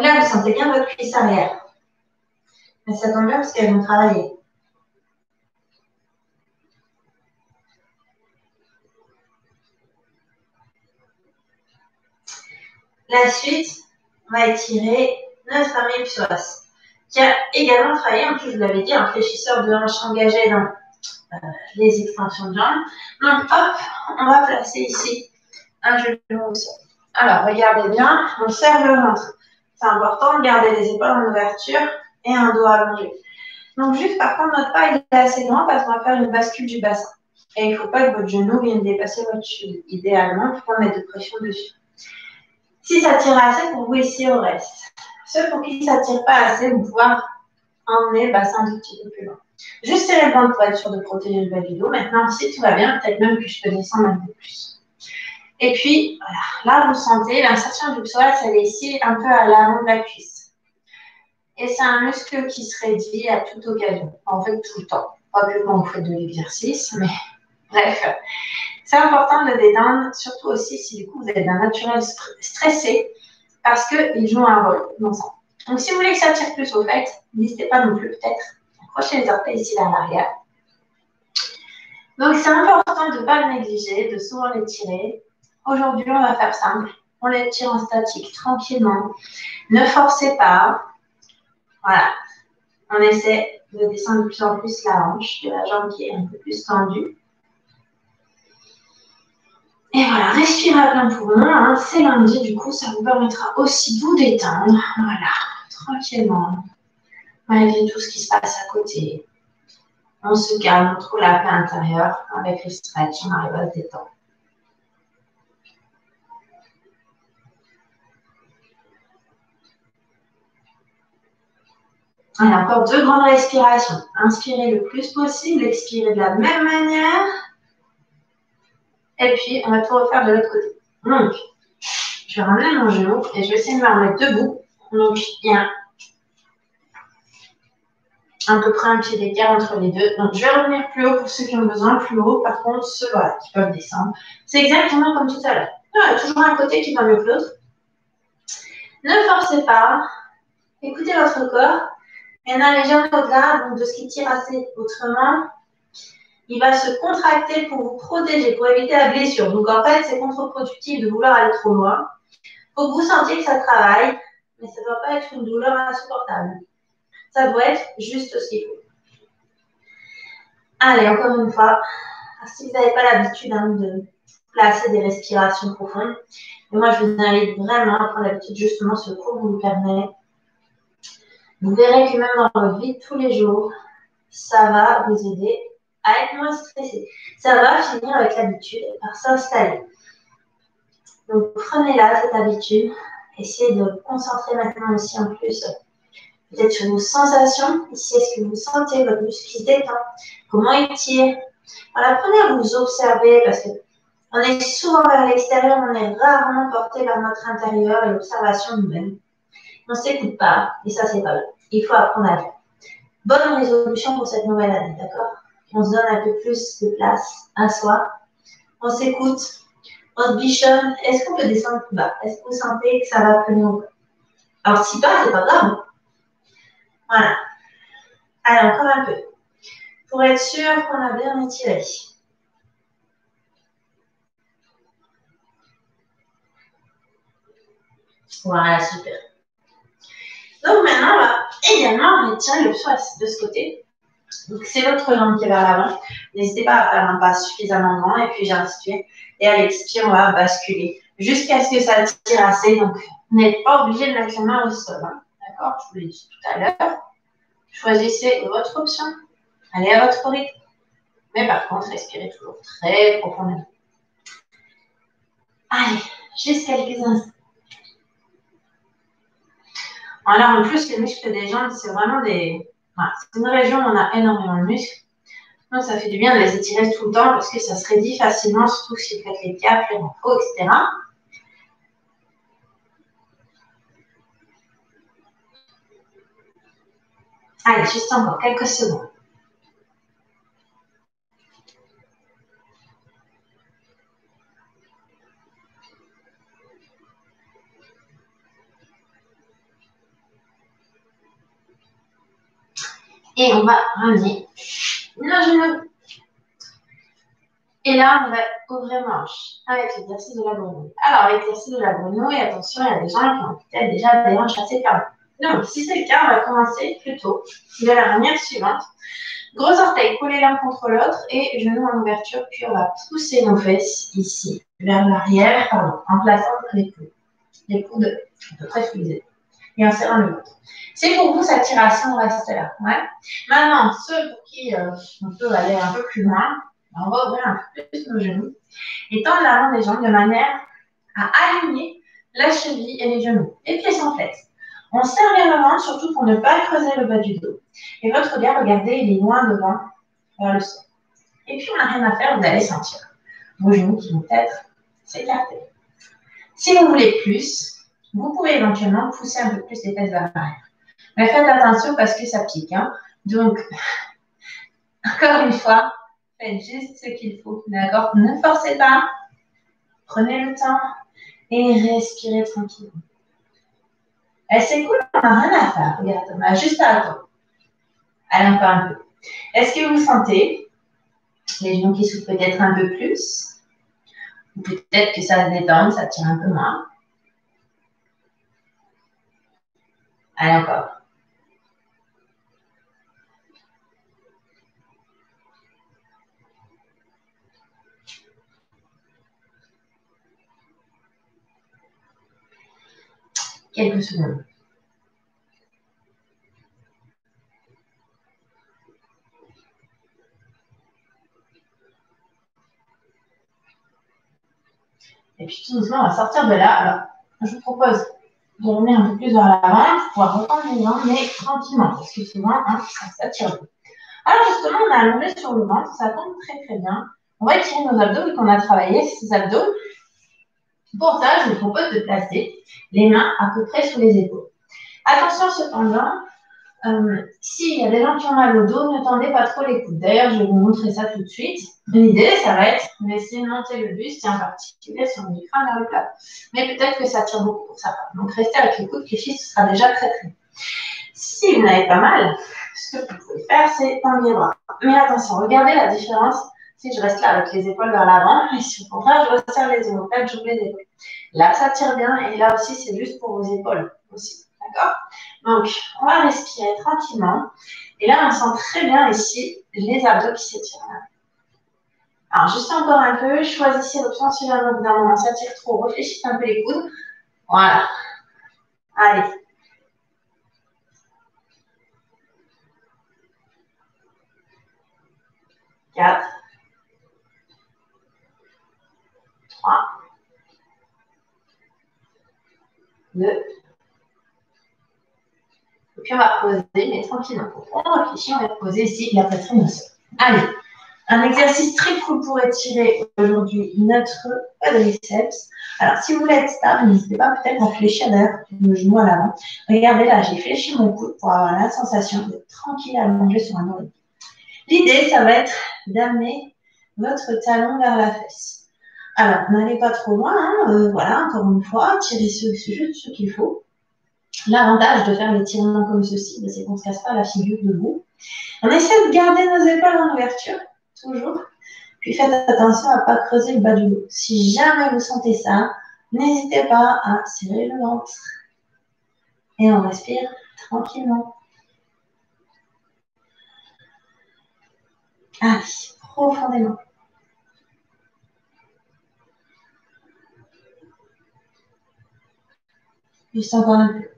là, vous sentez bien votre cuisse arrière. Mais ça tombe bien parce qu'elles vont travailler. La suite, on va étirer notre ami psoas, qui a également travaillé, en plus je vous l'avais dit, un fléchisseur de hanche engagé dans euh, les extensions de jambes. Donc hop, on va placer ici un genou au sol. Alors regardez bien, on serre le ventre. C'est important de garder les épaules en ouverture et un dos allongé. Donc juste par contre, notre pas est assez grand parce qu'on va faire une bascule du bassin. Et il ne faut pas que votre genou vienne dépasser votre cheville. Idéalement, il faut pas mettre de pression dessus. Si ça tire assez pour vous ici au reste. Ceux pour qui ça ne tire pas assez, vous pouvez emmener le bassin un petit peu plus loin. Juste serrer le pour être sûr de protéger le bas du dos. Maintenant, si tout va bien, peut-être même que je peux descendre un peu plus. Et puis, là, vous sentez l'insertion du psoas, elle est ici, un peu à l'avant de la cuisse. Et c'est un muscle qui se réduit à toute occasion, en fait tout le temps. Pas que quand vous faites de l'exercice, mais bref. C'est important de détendre, surtout aussi si du coup vous êtes d'un naturel stressé, parce qu'il joue un rôle dans ça. Donc si vous voulez que ça tire plus au fait, n'hésitez pas non plus peut-être. Accrochez les orteils ici vers l'arrière. Donc c'est important de ne pas le négliger, de souvent les tirer, Aujourd'hui, on va faire simple. On les tire en statique tranquillement. Ne forcez pas. Voilà. On essaie de descendre de plus en plus la hanche de la jambe qui est un peu plus tendue. Et voilà, respirez à plein poumon. Hein. C'est lundi, du coup, ça vous permettra aussi de vous détendre. Voilà, tranquillement. Malgré tout ce qui se passe à côté. On se calme, on trouve la paix intérieure. Avec le stretch, on arrive à se détendre. Allez, encore deux grandes respirations. Inspirez le plus possible, expirez de la même manière. Et puis, on va tout refaire de l'autre côté. Donc, je vais ramener mon genou et je vais essayer de me remettre debout. Donc, il y a à peu près un petit écart entre les deux. Donc, je vais revenir plus haut pour ceux qui ont besoin, plus haut. Par contre, ceux qui peuvent descendre. C'est exactement comme tout à l'heure. Il y a toujours un côté qui va mieux que l'autre. Ne forcez pas. Écoutez votre corps. Et a les jambes au-delà, donc de ce qui tire assez autrement, il va se contracter pour vous protéger, pour éviter la blessure. Donc en fait, c'est contre-productif de vouloir aller trop loin. Il faut que vous sentiez que ça travaille, mais ça ne doit pas être une douleur insupportable. Ça doit être juste ce qu'il faut. Allez, encore une fois, si vous n'avez pas l'habitude hein, de placer des respirations profondes, moi je vous invite vraiment à prendre l'habitude justement, ce cours vous permet vous verrez que même dans votre vie tous les jours, ça va vous aider à être moins stressé. Ça va finir avec l'habitude par s'installer. Donc prenez-la, cette habitude. Essayez de vous concentrer maintenant aussi en plus peut-être sur vos sensations. Ici, est-ce que vous sentez votre muscle qui se détend Comment il tire Voilà, prenez à vous observer parce que on est souvent vers l'extérieur, on est rarement porté vers notre intérieur et l'observation nous-mêmes. On ne s'écoute pas et ça, c'est pas bien il faut apprendre à faire. Bonne résolution pour cette nouvelle année, d'accord? On se donne un peu plus de place à soi. On s'écoute. On se bichonne. Est-ce qu'on peut descendre plus bas? Est-ce que vous sentez que ça va plus loin? Alors, si pas, c'est pas grave. Voilà. Allez, encore un peu. Pour être sûr qu'on a bien étiré. Voilà, super. Donc maintenant, on va également retirer le psoas de ce côté. Donc c'est votre jambe qui est vers l'avant. N'hésitez pas à faire un pas suffisamment grand et puis j'inspire. Et à l'expire, on va basculer jusqu'à ce que ça tire assez. Donc n'êtes pas obligé de mettre la main au sol. Hein. D'accord? Je vous l'ai dit tout à l'heure. Choisissez votre option. Allez à votre rythme. Mais par contre, respirez toujours très profondément. Allez, juste quelques instants. Alors, en plus, les muscles des jambes, c'est vraiment des, C'est une région où on a énormément de muscles. Donc, ça fait du bien de les étirer tout le temps parce que ça se raidit facilement, surtout si vous faites les capes, les renforts, etc. Allez, juste encore quelques secondes. Et on va ramener nos genoux. Et là, on va ouvrir manche avec l'exercice de la grenouille. Alors, l'exercice de la grenouille, attention, il y a des gens qui ont peut-être déjà des hanches assez fermées. Donc, si c'est le cas, on va commencer plutôt de la manière suivante. Gros orteils collés l'un contre l'autre et genoux en ouverture, puis on va pousser nos fesses ici, vers l'arrière, en plaçant les coudes. Les coudes et en serrant le ventre. C'est pour vous, cette tiration, on reste là. Ouais. Maintenant, ceux pour qui euh, on peut aller un peu plus loin, on va ouvrir un peu plus nos genoux et tendre l'avant des jambes de manière à aligner la cheville et les genoux. Les pieds s'enflètent. On serre bien le ventre, surtout pour ne pas creuser le bas du dos. Et votre regard, regardez, il est loin devant, vers le sol. Et puis, on n'a rien à faire, vous allez sentir vos genoux qui vont être s'écarter. Si vous voulez plus, vous pouvez éventuellement pousser un peu plus les fesses vers l'arrière. Mais faites attention parce que ça pique. Hein. Donc, encore une fois, faites juste ce qu'il faut. D'accord? Ne forcez pas. Prenez le temps et respirez tranquillement. Et c'est cool, on n'a rien à faire. Regarde, on juste à attendre. Allez encore un peu. Est-ce que vous sentez les genoux qui souffrent peut-être un peu plus? Ou peut-être que ça se détend, ça tire un peu moins? Allez encore. Quelques secondes. Et puis tout doucement, on va sortir de là. Je vous propose de revenir un peu plus vers l'avant pour pouvoir reprendre les jambes, mais tranquillement, parce que souvent, hein, ça s'attire Alors justement, on a allongé sur le ventre, ça tombe très très bien. On va étirer nos abdos vu qu'on a travaillé ces abdos. Pour ça, je vous propose de placer les mains à peu près sous les épaules. Attention cependant, euh, s'il y a des gens qui ont mal au dos, ne tendez pas trop les coudes. D'ailleurs, je vais vous montrer ça tout de suite. L'idée, ça va être d'essayer de monter le buste, et en particulier sur le crâne vers le plat. Mais peut-être que ça tire beaucoup pour ça. Donc, restez avec les coudes, qui ce sera déjà très très Si vous n'avez pas mal, ce que vous pouvez faire, c'est tendre les bras. Mais attention, regardez la différence si je reste là avec les épaules vers l'avant, et si au contraire, je resserre les épaules, j'ouvre les épaules. Là, ça tire bien, et là aussi, c'est juste pour vos épaules aussi. D'accord? Donc, on va respirer tranquillement. Et là, on sent très bien ici les abdos qui s'étirent. Alors, juste encore un peu. Choisissez l'option si d'un moment ça tire trop. Réfléchissez un peu les coudes. Voilà. Allez. Quatre. Trois. Deux. Et puis on va poser, mais tranquillement. On réfléchit, on va poser ici la poitrine au sol. Allez, un exercice très cool pour étirer aujourd'hui notre quadriceps. Alors, si vous voulez être stable, n'hésitez pas peut-être à fléchir derrière le genou à l'avant. Regardez là, j'ai fléchi mon coude pour avoir la sensation d'être tranquille allongé sur un oreiller. L'idée, ça va être d'amener votre talon vers la fesse. Alors, n'allez pas trop loin, hein, euh, voilà, encore une fois, tirez ce, juste ce qu'il faut. L'avantage de faire l'étirement comme ceci, ben, c'est qu'on ne se casse pas la figure debout. On essaie de garder nos épaules en ouverture, toujours. Puis faites attention à ne pas creuser le bas du dos. Si jamais vous sentez ça, n'hésitez pas à serrer le ventre. Et on respire tranquillement. Allez, profondément. Juste encore un peu.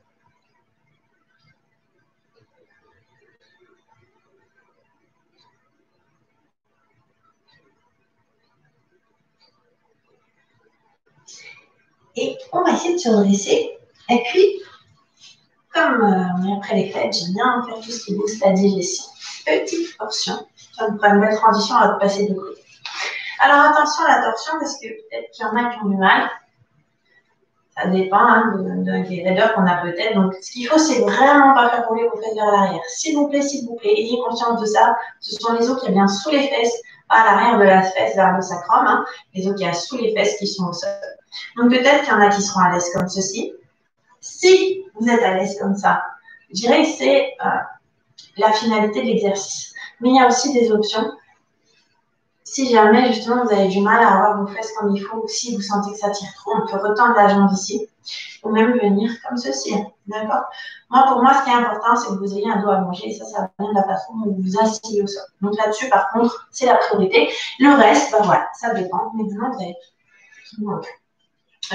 Et on va essayer de se redresser. Et puis, comme euh, après les fêtes, j'aime bien faire tout ce qui booste la digestion. Petite portion. Ça me fera une belle transition à passer de côté. Alors attention à la torsion parce que peut-être qu'il y en a qui ont du mal. Ça dépend hein, de, de, des raideurs qu'on a peut-être. Donc ce qu'il faut, c'est vraiment pas faire rouler vos fesses vers l'arrière. S'il vous plaît, s'il vous plaît, ayez conscience de ça. Ce sont les os qui viennent sous les fesses, pas à l'arrière de la fesse vers le sacrum. Hein. Les os qui a sous les fesses qui sont au sol. Donc peut-être qu'il y en a qui seront à l'aise comme ceci. Si vous êtes à l'aise comme ça, je dirais que c'est euh, la finalité de l'exercice. Mais il y a aussi des options. Si jamais justement vous avez du mal à avoir vos fesses comme il faut, ou si vous sentez que ça tire trop, on peut retendre la jambe ici, ou même venir comme ceci. D'accord? Moi, pour moi, ce qui est important, c'est que vous ayez un dos allongé, et ça, ça vient de la façon dont vous vous asseyez au sol. Donc là-dessus, par contre, c'est la priorité. Le reste, ben voilà, ça dépend. Mais vous. Donc,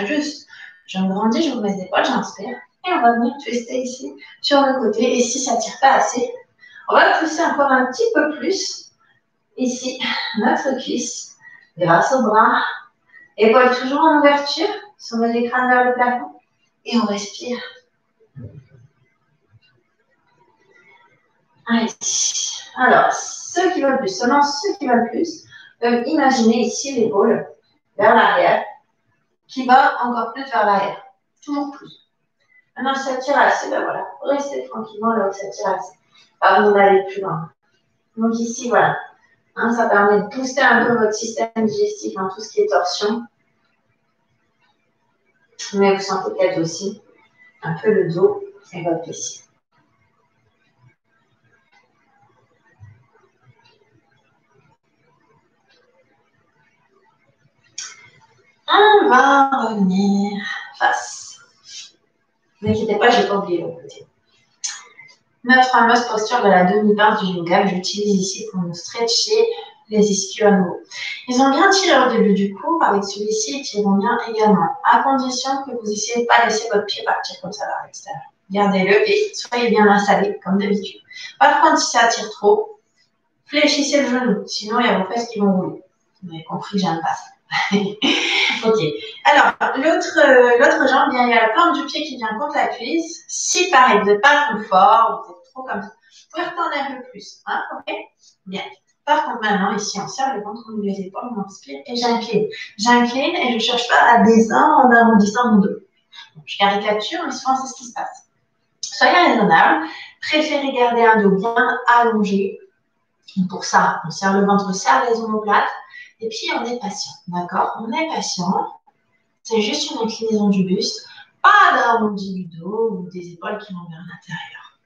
juste je grandis, j'ouvre mes épaules, j'inspire. Et on va venir twister ici sur le côté. Et si ça ne tire pas assez, on va pousser encore un petit peu plus. Ici, notre cuisse, grâce au bras. Épaules toujours en ouverture. Sommet les crânes vers le plafond. Et on respire. Allez. Alors, ceux qui veulent plus, seulement ceux qui veulent plus, peuvent imaginer ici l'épaule vers l'arrière qui va encore plus vers l'arrière. Toujours plus. Maintenant, ça tire assez, ben voilà. Restez tranquillement là où ça tire assez. Pas besoin d'aller plus loin. Donc ici, voilà. Hein, ça permet de booster un peu votre système digestif, en tout ce qui est torsion. Mais vous sentez peut-être aussi un peu le dos et votre fessier. On va revenir face. Ne vous inquiétez pas, je n'ai pas oublié le côté. Notre fameuse posture de la demi-barre du yoga que j'utilise ici pour nous stretcher les ischios à nouveau. Ils ont bien tiré au début du cours. Avec celui-ci, ils tireront bien également. À condition que vous essayez de pas laisser votre pied partir comme ça vers l'extérieur. Gardez-le et soyez bien installés comme d'habitude. Par contre, si ça tire trop, fléchissez le genou. Sinon, il y a vos fesses qui vont rouler. Vous avez compris, j'aime pas ça. ok. Alors, l'autre, euh, l'autre jambe, bien, il y a la plante du pied qui vient contre la cuisse. Si pareil, vous n'êtes pas trop fort, vous êtes trop comme ça, vous pouvez retendre un peu plus. Hein, ok? Bien. Par contre, maintenant, ici, on serre le ventre, on ouvre les épaules, on inspire et j'incline. J'incline et je ne cherche pas à descendre en arrondissant mon dos. Je caricature, mais souvent, c'est ce qui se passe. Soyez raisonnable. Préférez garder un dos bien allongé. Pour ça, on serre le ventre, serre les omoplates. Et puis, on est patient, d'accord? On est patient. C'est juste une inclinaison du buste, pas d'arrondi du dos ou des épaules qui vont vers l'intérieur.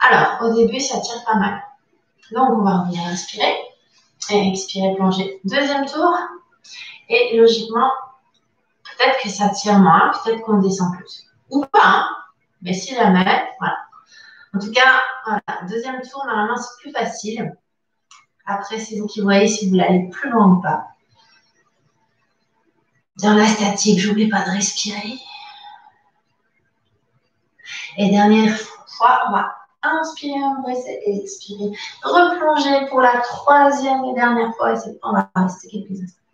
Alors, au début, ça tire pas mal. Donc, on va revenir inspirer et expirer, plonger. Deuxième tour. Et logiquement, peut-être que ça tire moins, peut-être qu'on descend plus. Ou pas, hein mais si jamais, voilà. En tout cas. Deuxième tour, normalement, c'est plus facile. Après, c'est vous qui voyez si vous aller plus loin ou pas. Dans la statique, n'oublie pas de respirer. Et dernière fois, on va inspirer, embrasser et expirer. Replonger pour la troisième et dernière fois. On va rester quelques instants.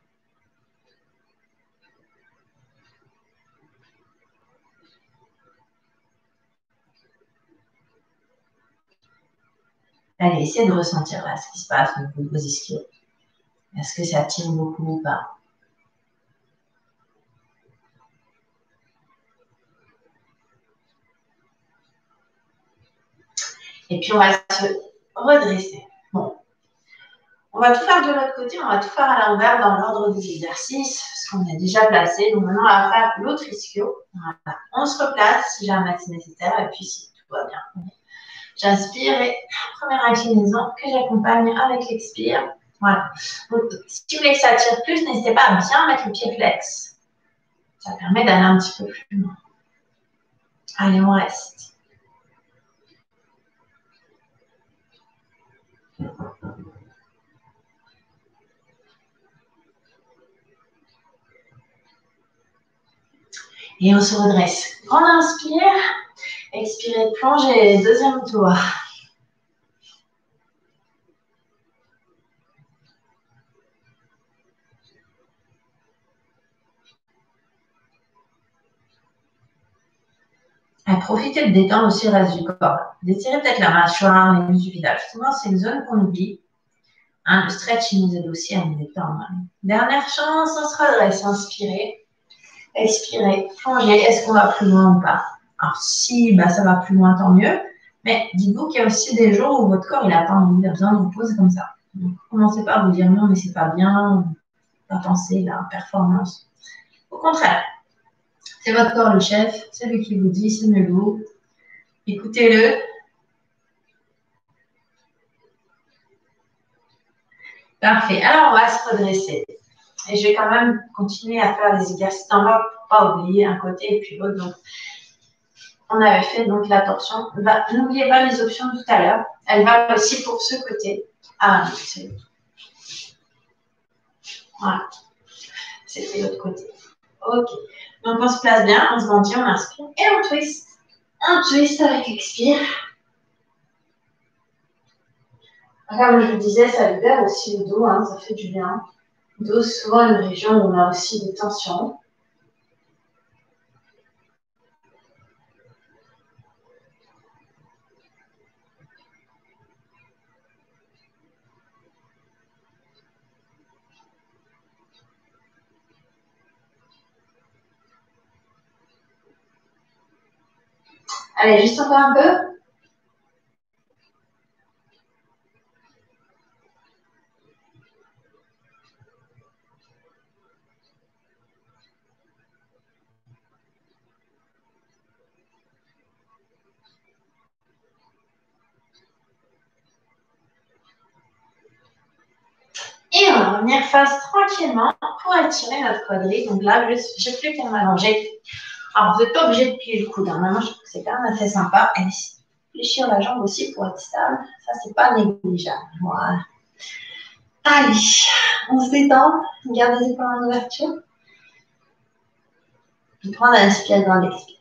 Allez, essayez de ressentir là ce qui se passe au vos ischios. Est-ce que ça tire beaucoup ou pas? Et puis on va se redresser. Bon. On va tout faire de l'autre côté, on va tout faire à l'envers dans l'ordre des exercices, ce qu'on a déjà placé. Donc maintenant, on va faire l'autre ischio. On se replace si jamais c'est nécessaire, et puis si tout va bien, J'inspire et première inclinaison que j'accompagne avec l'expire. Voilà. Donc, si vous voulez que ça tire plus, n'hésitez pas à bien mettre le pied flex. Ça permet d'aller un petit peu plus loin. Allez, on reste. Et on se redresse. On inspire. Expirez, plongez, deuxième tour. profitez de détendre aussi le reste du corps. D'étirer peut-être la mâchoire, les muscles du visage. Souvent, c'est une zone qu'on oublie. Hein, le stretch, il nous aide aussi à nous détendre. Dernière chance, on se redresse. Inspirez. Expirez. Plongez. Est-ce qu'on va plus loin ou pas? Alors, si bah, ça va plus loin, tant mieux. Mais dites-vous qu'il y a aussi des jours où votre corps, il a pas envie, il a besoin de vous poser comme ça. Donc, commencez pas à vous dire non, mais c'est pas bien, pas penser la performance. Au contraire, c'est votre corps le chef, c'est lui qui vous dit, c'est mieux vous. Écoutez-le. Parfait. Alors, on va se redresser. Et je vais quand même continuer à faire les exercices en bas pour pas oublier un côté et puis l'autre. On avait fait donc la torsion. N'oubliez pas les options tout à l'heure. Elle va aussi pour ce côté. Ah, c'est Voilà. C'était l'autre côté. Ok. Donc on se place bien, on se bandit, on inspire et on twist. Un twist avec l'expire. Comme je vous disais, ça libère aussi le dos, hein, ça fait du bien. Le dos, souvent une région où on a aussi des tensions. Allez, juste encore un peu. Et on va revenir face tranquillement pour étirer notre quadrille. Donc là, je n'ai plus qu'à m'allonger alors, vous n'êtes pas obligé de plier le coude. Hein. Je trouve que c'est quand même assez sympa. Et fléchir la jambe aussi pour être stable, ça, c'est pas négligeable. Voilà. Allez, on se détend. On garde les épaules en ouverture. Puis prendre un inspire, grand expire.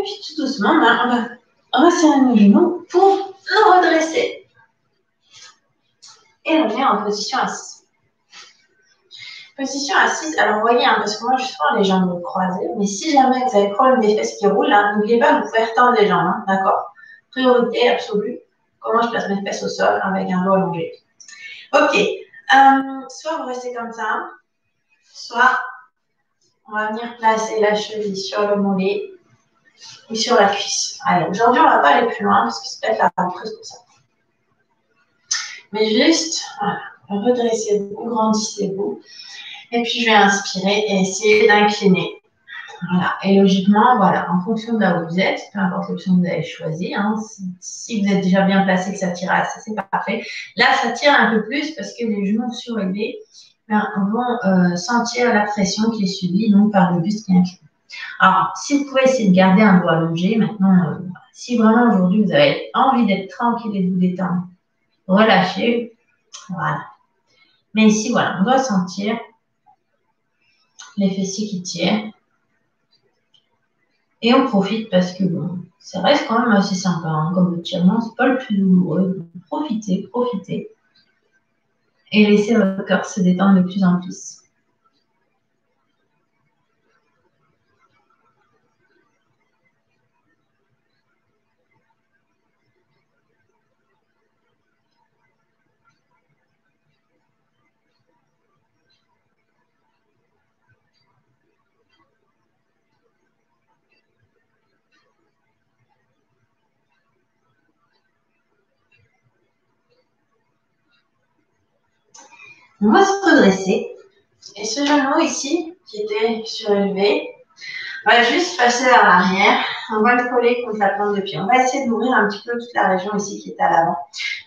Et puis tout doucement, on va resserrer nos genoux pour nous redresser. Et revenir en position assise. Position assise, alors voyez, hein, parce que moi je souvent les jambes croisées, mais si jamais vous avez le problème des fesses qui roulent, hein, n'oubliez pas de vous faire tendre les jambes, hein, d'accord? Priorité absolue, comment je place mes fesses au sol avec un dos allongé. Ok, euh, soit vous restez comme ça, soit on va venir placer la cheville sur le mollet et sur la cuisse. Allez, aujourd'hui, on ne va pas aller plus loin parce que c'est peut-être la reprise pour ça. Mais juste, voilà, redressez-vous, grandissez-vous. Et puis, je vais inspirer et essayer d'incliner. Voilà. Et logiquement, voilà, en fonction de là où vous êtes, peu importe l'option que vous avez choisie, hein, si, vous êtes déjà bien placé, que ça tire assez, c'est parfait. Là, ça tire un peu plus parce que les genoux surélevés ben, vont euh, sentir la pression qui est subie donc, par le buste qui est incliné. Alors, si vous pouvez essayer de garder un doigt allongé, maintenant, euh, si vraiment aujourd'hui vous avez envie d'être tranquille et de vous détendre, relâchez. Voilà. Mais ici, voilà, on doit sentir les fessiers qui tirent. Et on profite parce que bon, ça reste quand même assez sympa. Hein, comme le tirement, c'est pas le plus douloureux. Profitez, profitez. Et laissez votre corps se détendre de plus en plus. On va se redresser. Et ce genou ici, qui était surélevé, va juste passer à l'arrière. On va le coller contre la plante de pied. On va essayer d'ouvrir un petit peu toute la région ici qui est à l'avant.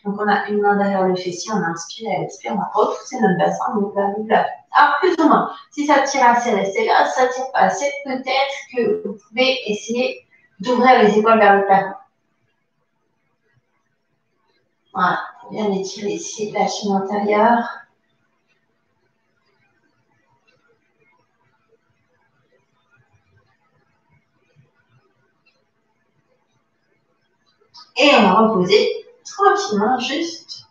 Donc, on a une main derrière le fessier, on inspire et expire, on va repousser notre bassin, donc là, Alors, plus ou moins, si ça tire assez, restez là. Si ça tire pas assez, peut-être que vous pouvez essayer d'ouvrir les épaules vers le plafond. Voilà, bien étirer ici la chaîne antérieure. Et on va reposer tranquillement juste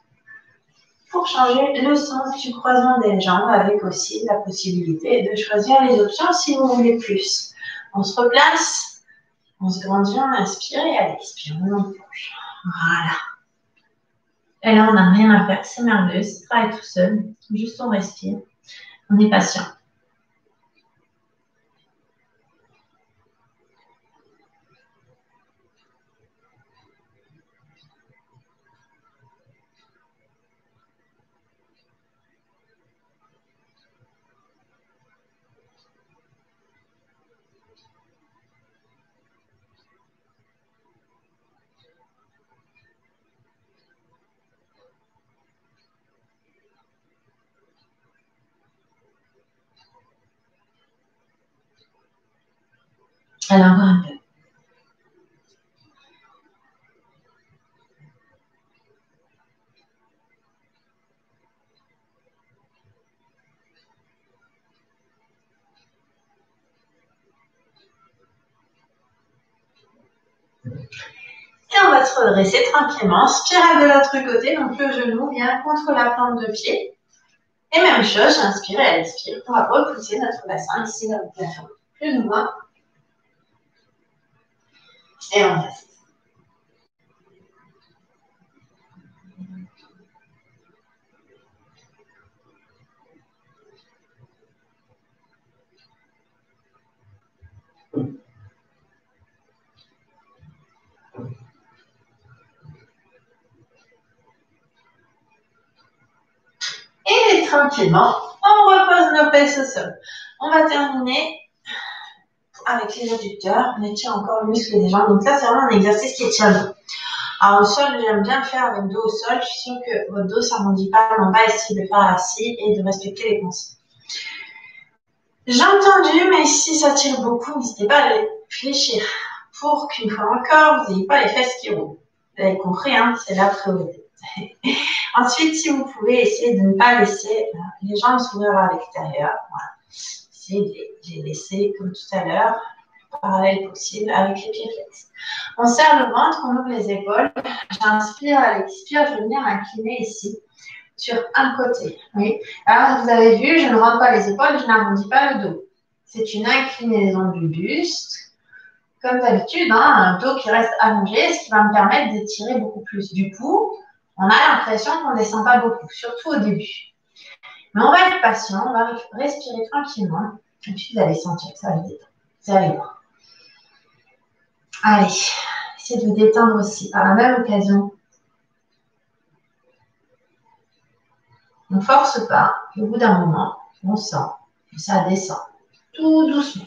pour changer le sens du croisement des jambes avec aussi la possibilité de choisir les options si vous voulez plus. On se replace, on se grandit, on inspire et à l'expire, on plonge. Voilà. Et là, on n'a rien à faire, c'est merveilleux, c'est travail tout seul. Juste on respire, on est patient. Un peu. Et on va se redresser tranquillement. Spirale de l'autre côté, donc le genou vient contre la plante de pied. Et même chose, j'inspire et expire. On va repousser notre bassin ici le plafond. Plus ou moins. Et on reste. Et tranquillement, on repose nos fesses au sol. On va terminer avec les adducteurs, on étire encore le muscle des jambes. Donc ça, c'est vraiment un exercice qui tient le. Alors au sol, j'aime bien le faire avec le dos au sol. Je suis sûre que votre dos, ça ne dit pas. On va essayer de le faire assis et de respecter les consignes. J'ai entendu, mais si ça tire beaucoup, n'hésitez pas à réfléchir pour qu'une fois encore, vous n'ayez pas les fesses qui roulent. Vous avez compris, hein, c'est la priorité. Ensuite, si vous pouvez essayer de ne pas laisser euh, les jambes s'ouvrir à l'extérieur. Voilà j'ai laissé comme tout à l'heure, parallèle possible avec les pieds flexes. On serre le ventre, on ouvre les épaules. J'inspire à l'expire, je vais venir incliner ici sur un côté. Oui. Alors, vous avez vu, je ne rentre pas les épaules, je n'arrondis pas le dos. C'est une inclinaison du buste. Comme d'habitude, hein, un dos qui reste allongé, ce qui va me permettre d'étirer beaucoup plus. Du coup, on a l'impression qu'on ne descend pas beaucoup, surtout au début. Mais on va être patient, on va respirer tranquillement. Et puis vous allez sentir que ça va détendre. Vous allez essayez de vous détendre aussi par la même occasion. On ne force pas. au bout d'un moment, on sent que ça descend tout doucement.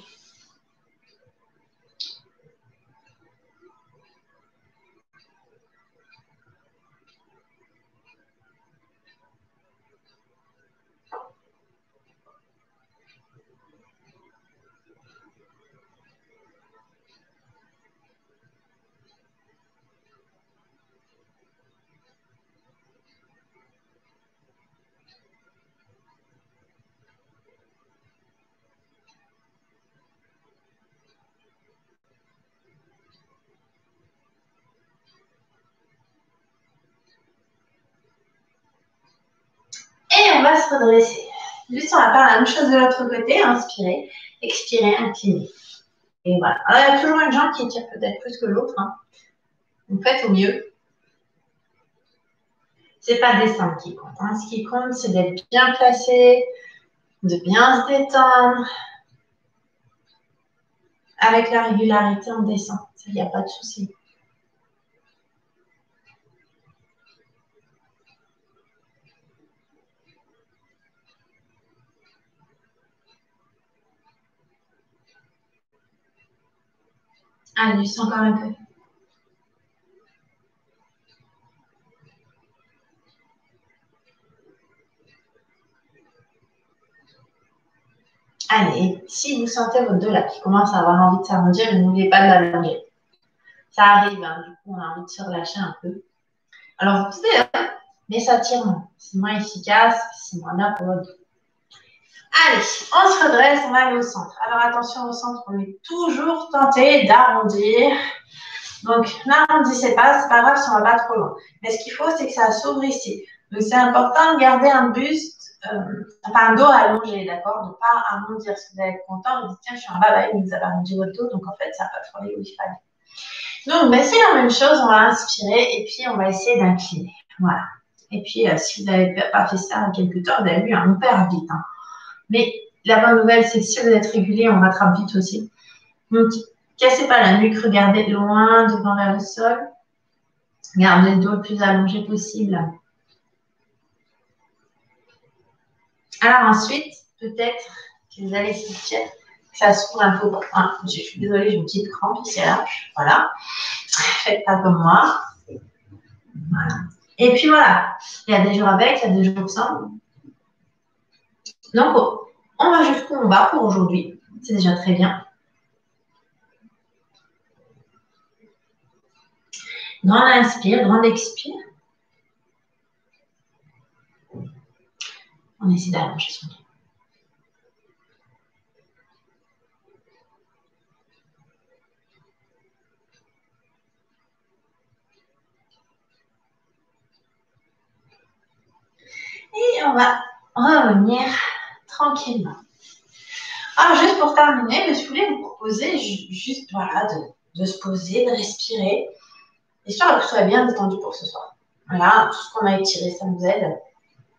on va se redresser. Juste, on va faire la même chose de l'autre côté. Inspirer, expirer, incliner. Et voilà. il y a toujours une jambe qui tire peut-être plus que l'autre. Hein. Vous faites au mieux. C'est pas descendre qui compte. Hein. Ce qui compte, c'est d'être bien placé, de bien se détendre. Avec la régularité, on descend. Il n'y a pas de souci. Allez, juste encore un peu. Allez, si vous sentez votre dos là qui commence à avoir envie de s'arrondir, n'oubliez pas de l'allonger. Ça arrive, hein, du coup, on a envie de se relâcher un peu. Alors, vous pouvez, hein, mais ça tire moins. C'est moins efficace, c'est moins bien pour votre Allez, on se redresse, on va aller au centre. Alors attention au centre, on est toujours tenté d'arrondir. Donc n'arrondissez pas, c'est pas grave si on va pas trop loin. Mais ce qu'il faut, c'est que ça s'ouvre ici. Donc c'est important de garder un buste, euh, enfin un dos allongé, d'accord? De ne pas arrondir. Que vous être content, vous dites tiens, je suis en bas, bah, vous avez arrondi votre dos, donc en fait, ça n'a pas trop où il fallait. Donc ben, c'est la même chose, on va inspirer et puis on va essayer d'incliner. Voilà. Et puis euh, si vous n'avez pas fait ça en quelques temps, vous avez vu, un hyper vite. Hein. Mais la bonne nouvelle, c'est que si vous êtes régulier, on rattrape vite aussi. Donc, cassez pas la nuque, regardez loin devant vers le sol. Gardez le dos le plus allongé possible. Alors ensuite, peut-être que vous allez que ça s'ouvre un peu. Je suis désolée, j'ai une petite crampe ici là. Voilà. Faites pas comme moi. Et puis voilà, il y a des jours avec, il y a des jours sans. Donc, on va jusqu'où on va pour aujourd'hui. C'est déjà très bien. Grand inspire, grand expire. On essaie d'allonger son dos. Et on va revenir tranquillement. Alors, juste pour terminer, je voulais vous proposer juste voilà, de, se poser, de respirer, histoire que vous soyez bien détendu pour ce soir. Voilà, tout ce qu'on a étiré, ça nous aide.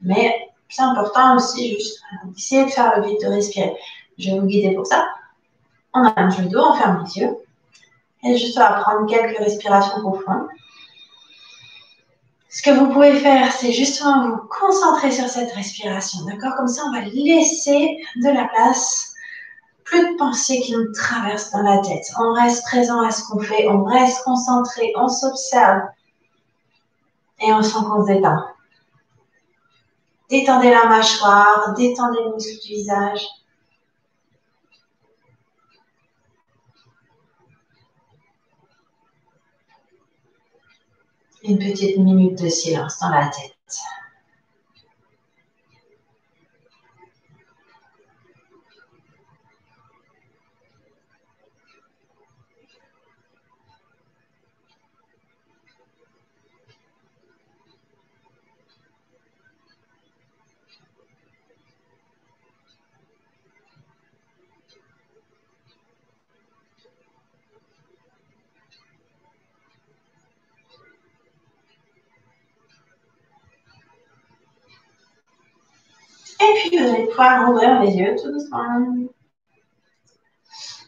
Mais c'est important aussi juste d'essayer de faire le vide, de respirer. Je vais vous guider pour ça. On allonge le dos, on ferme les yeux. Et juste on prendre quelques respirations profondes. Ce que vous pouvez faire, c'est justement vous concentrer sur cette respiration, d'accord? Comme ça, on va laisser de la place, plus de pensées qui nous traversent dans la tête. On reste présent à ce qu'on fait, on reste concentré, on s'observe et on sent qu'on se détend. Détendez la mâchoire, détendez les muscles du visage. Une petite minute de silence dans la tête. Ouvrir les yeux tout doucement.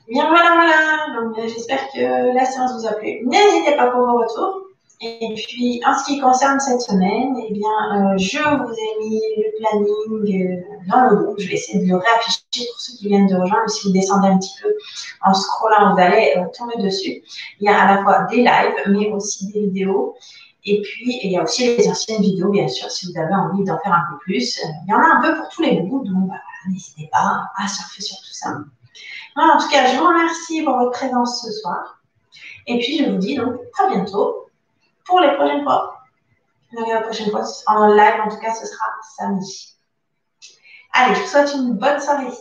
Bien, voilà, voilà. Donc, euh, j'espère que la séance vous a plu. N'hésitez pas pour vos retours. Et puis, en ce qui concerne cette semaine, eh bien, euh, je vous ai mis le planning euh, dans le groupe. Je vais essayer de le réafficher pour ceux qui viennent de rejoindre. Si vous descendez un petit peu en scrollant, vous allez tomber dessus. Il y a à la fois des lives, mais aussi des vidéos. Et puis, il y a aussi les anciennes vidéos, bien sûr, si vous avez envie d'en faire un peu plus. Euh, il y en a un peu pour tous les goûts, donc bah, n'hésitez pas à surfer sur tout ça. en tout cas, je vous remercie pour votre présence ce soir. Et puis, je vous dis donc à bientôt pour les prochaines fois. la prochaine fois, en live, en tout cas, ce sera samedi. Allez, je vous souhaite une bonne soirée.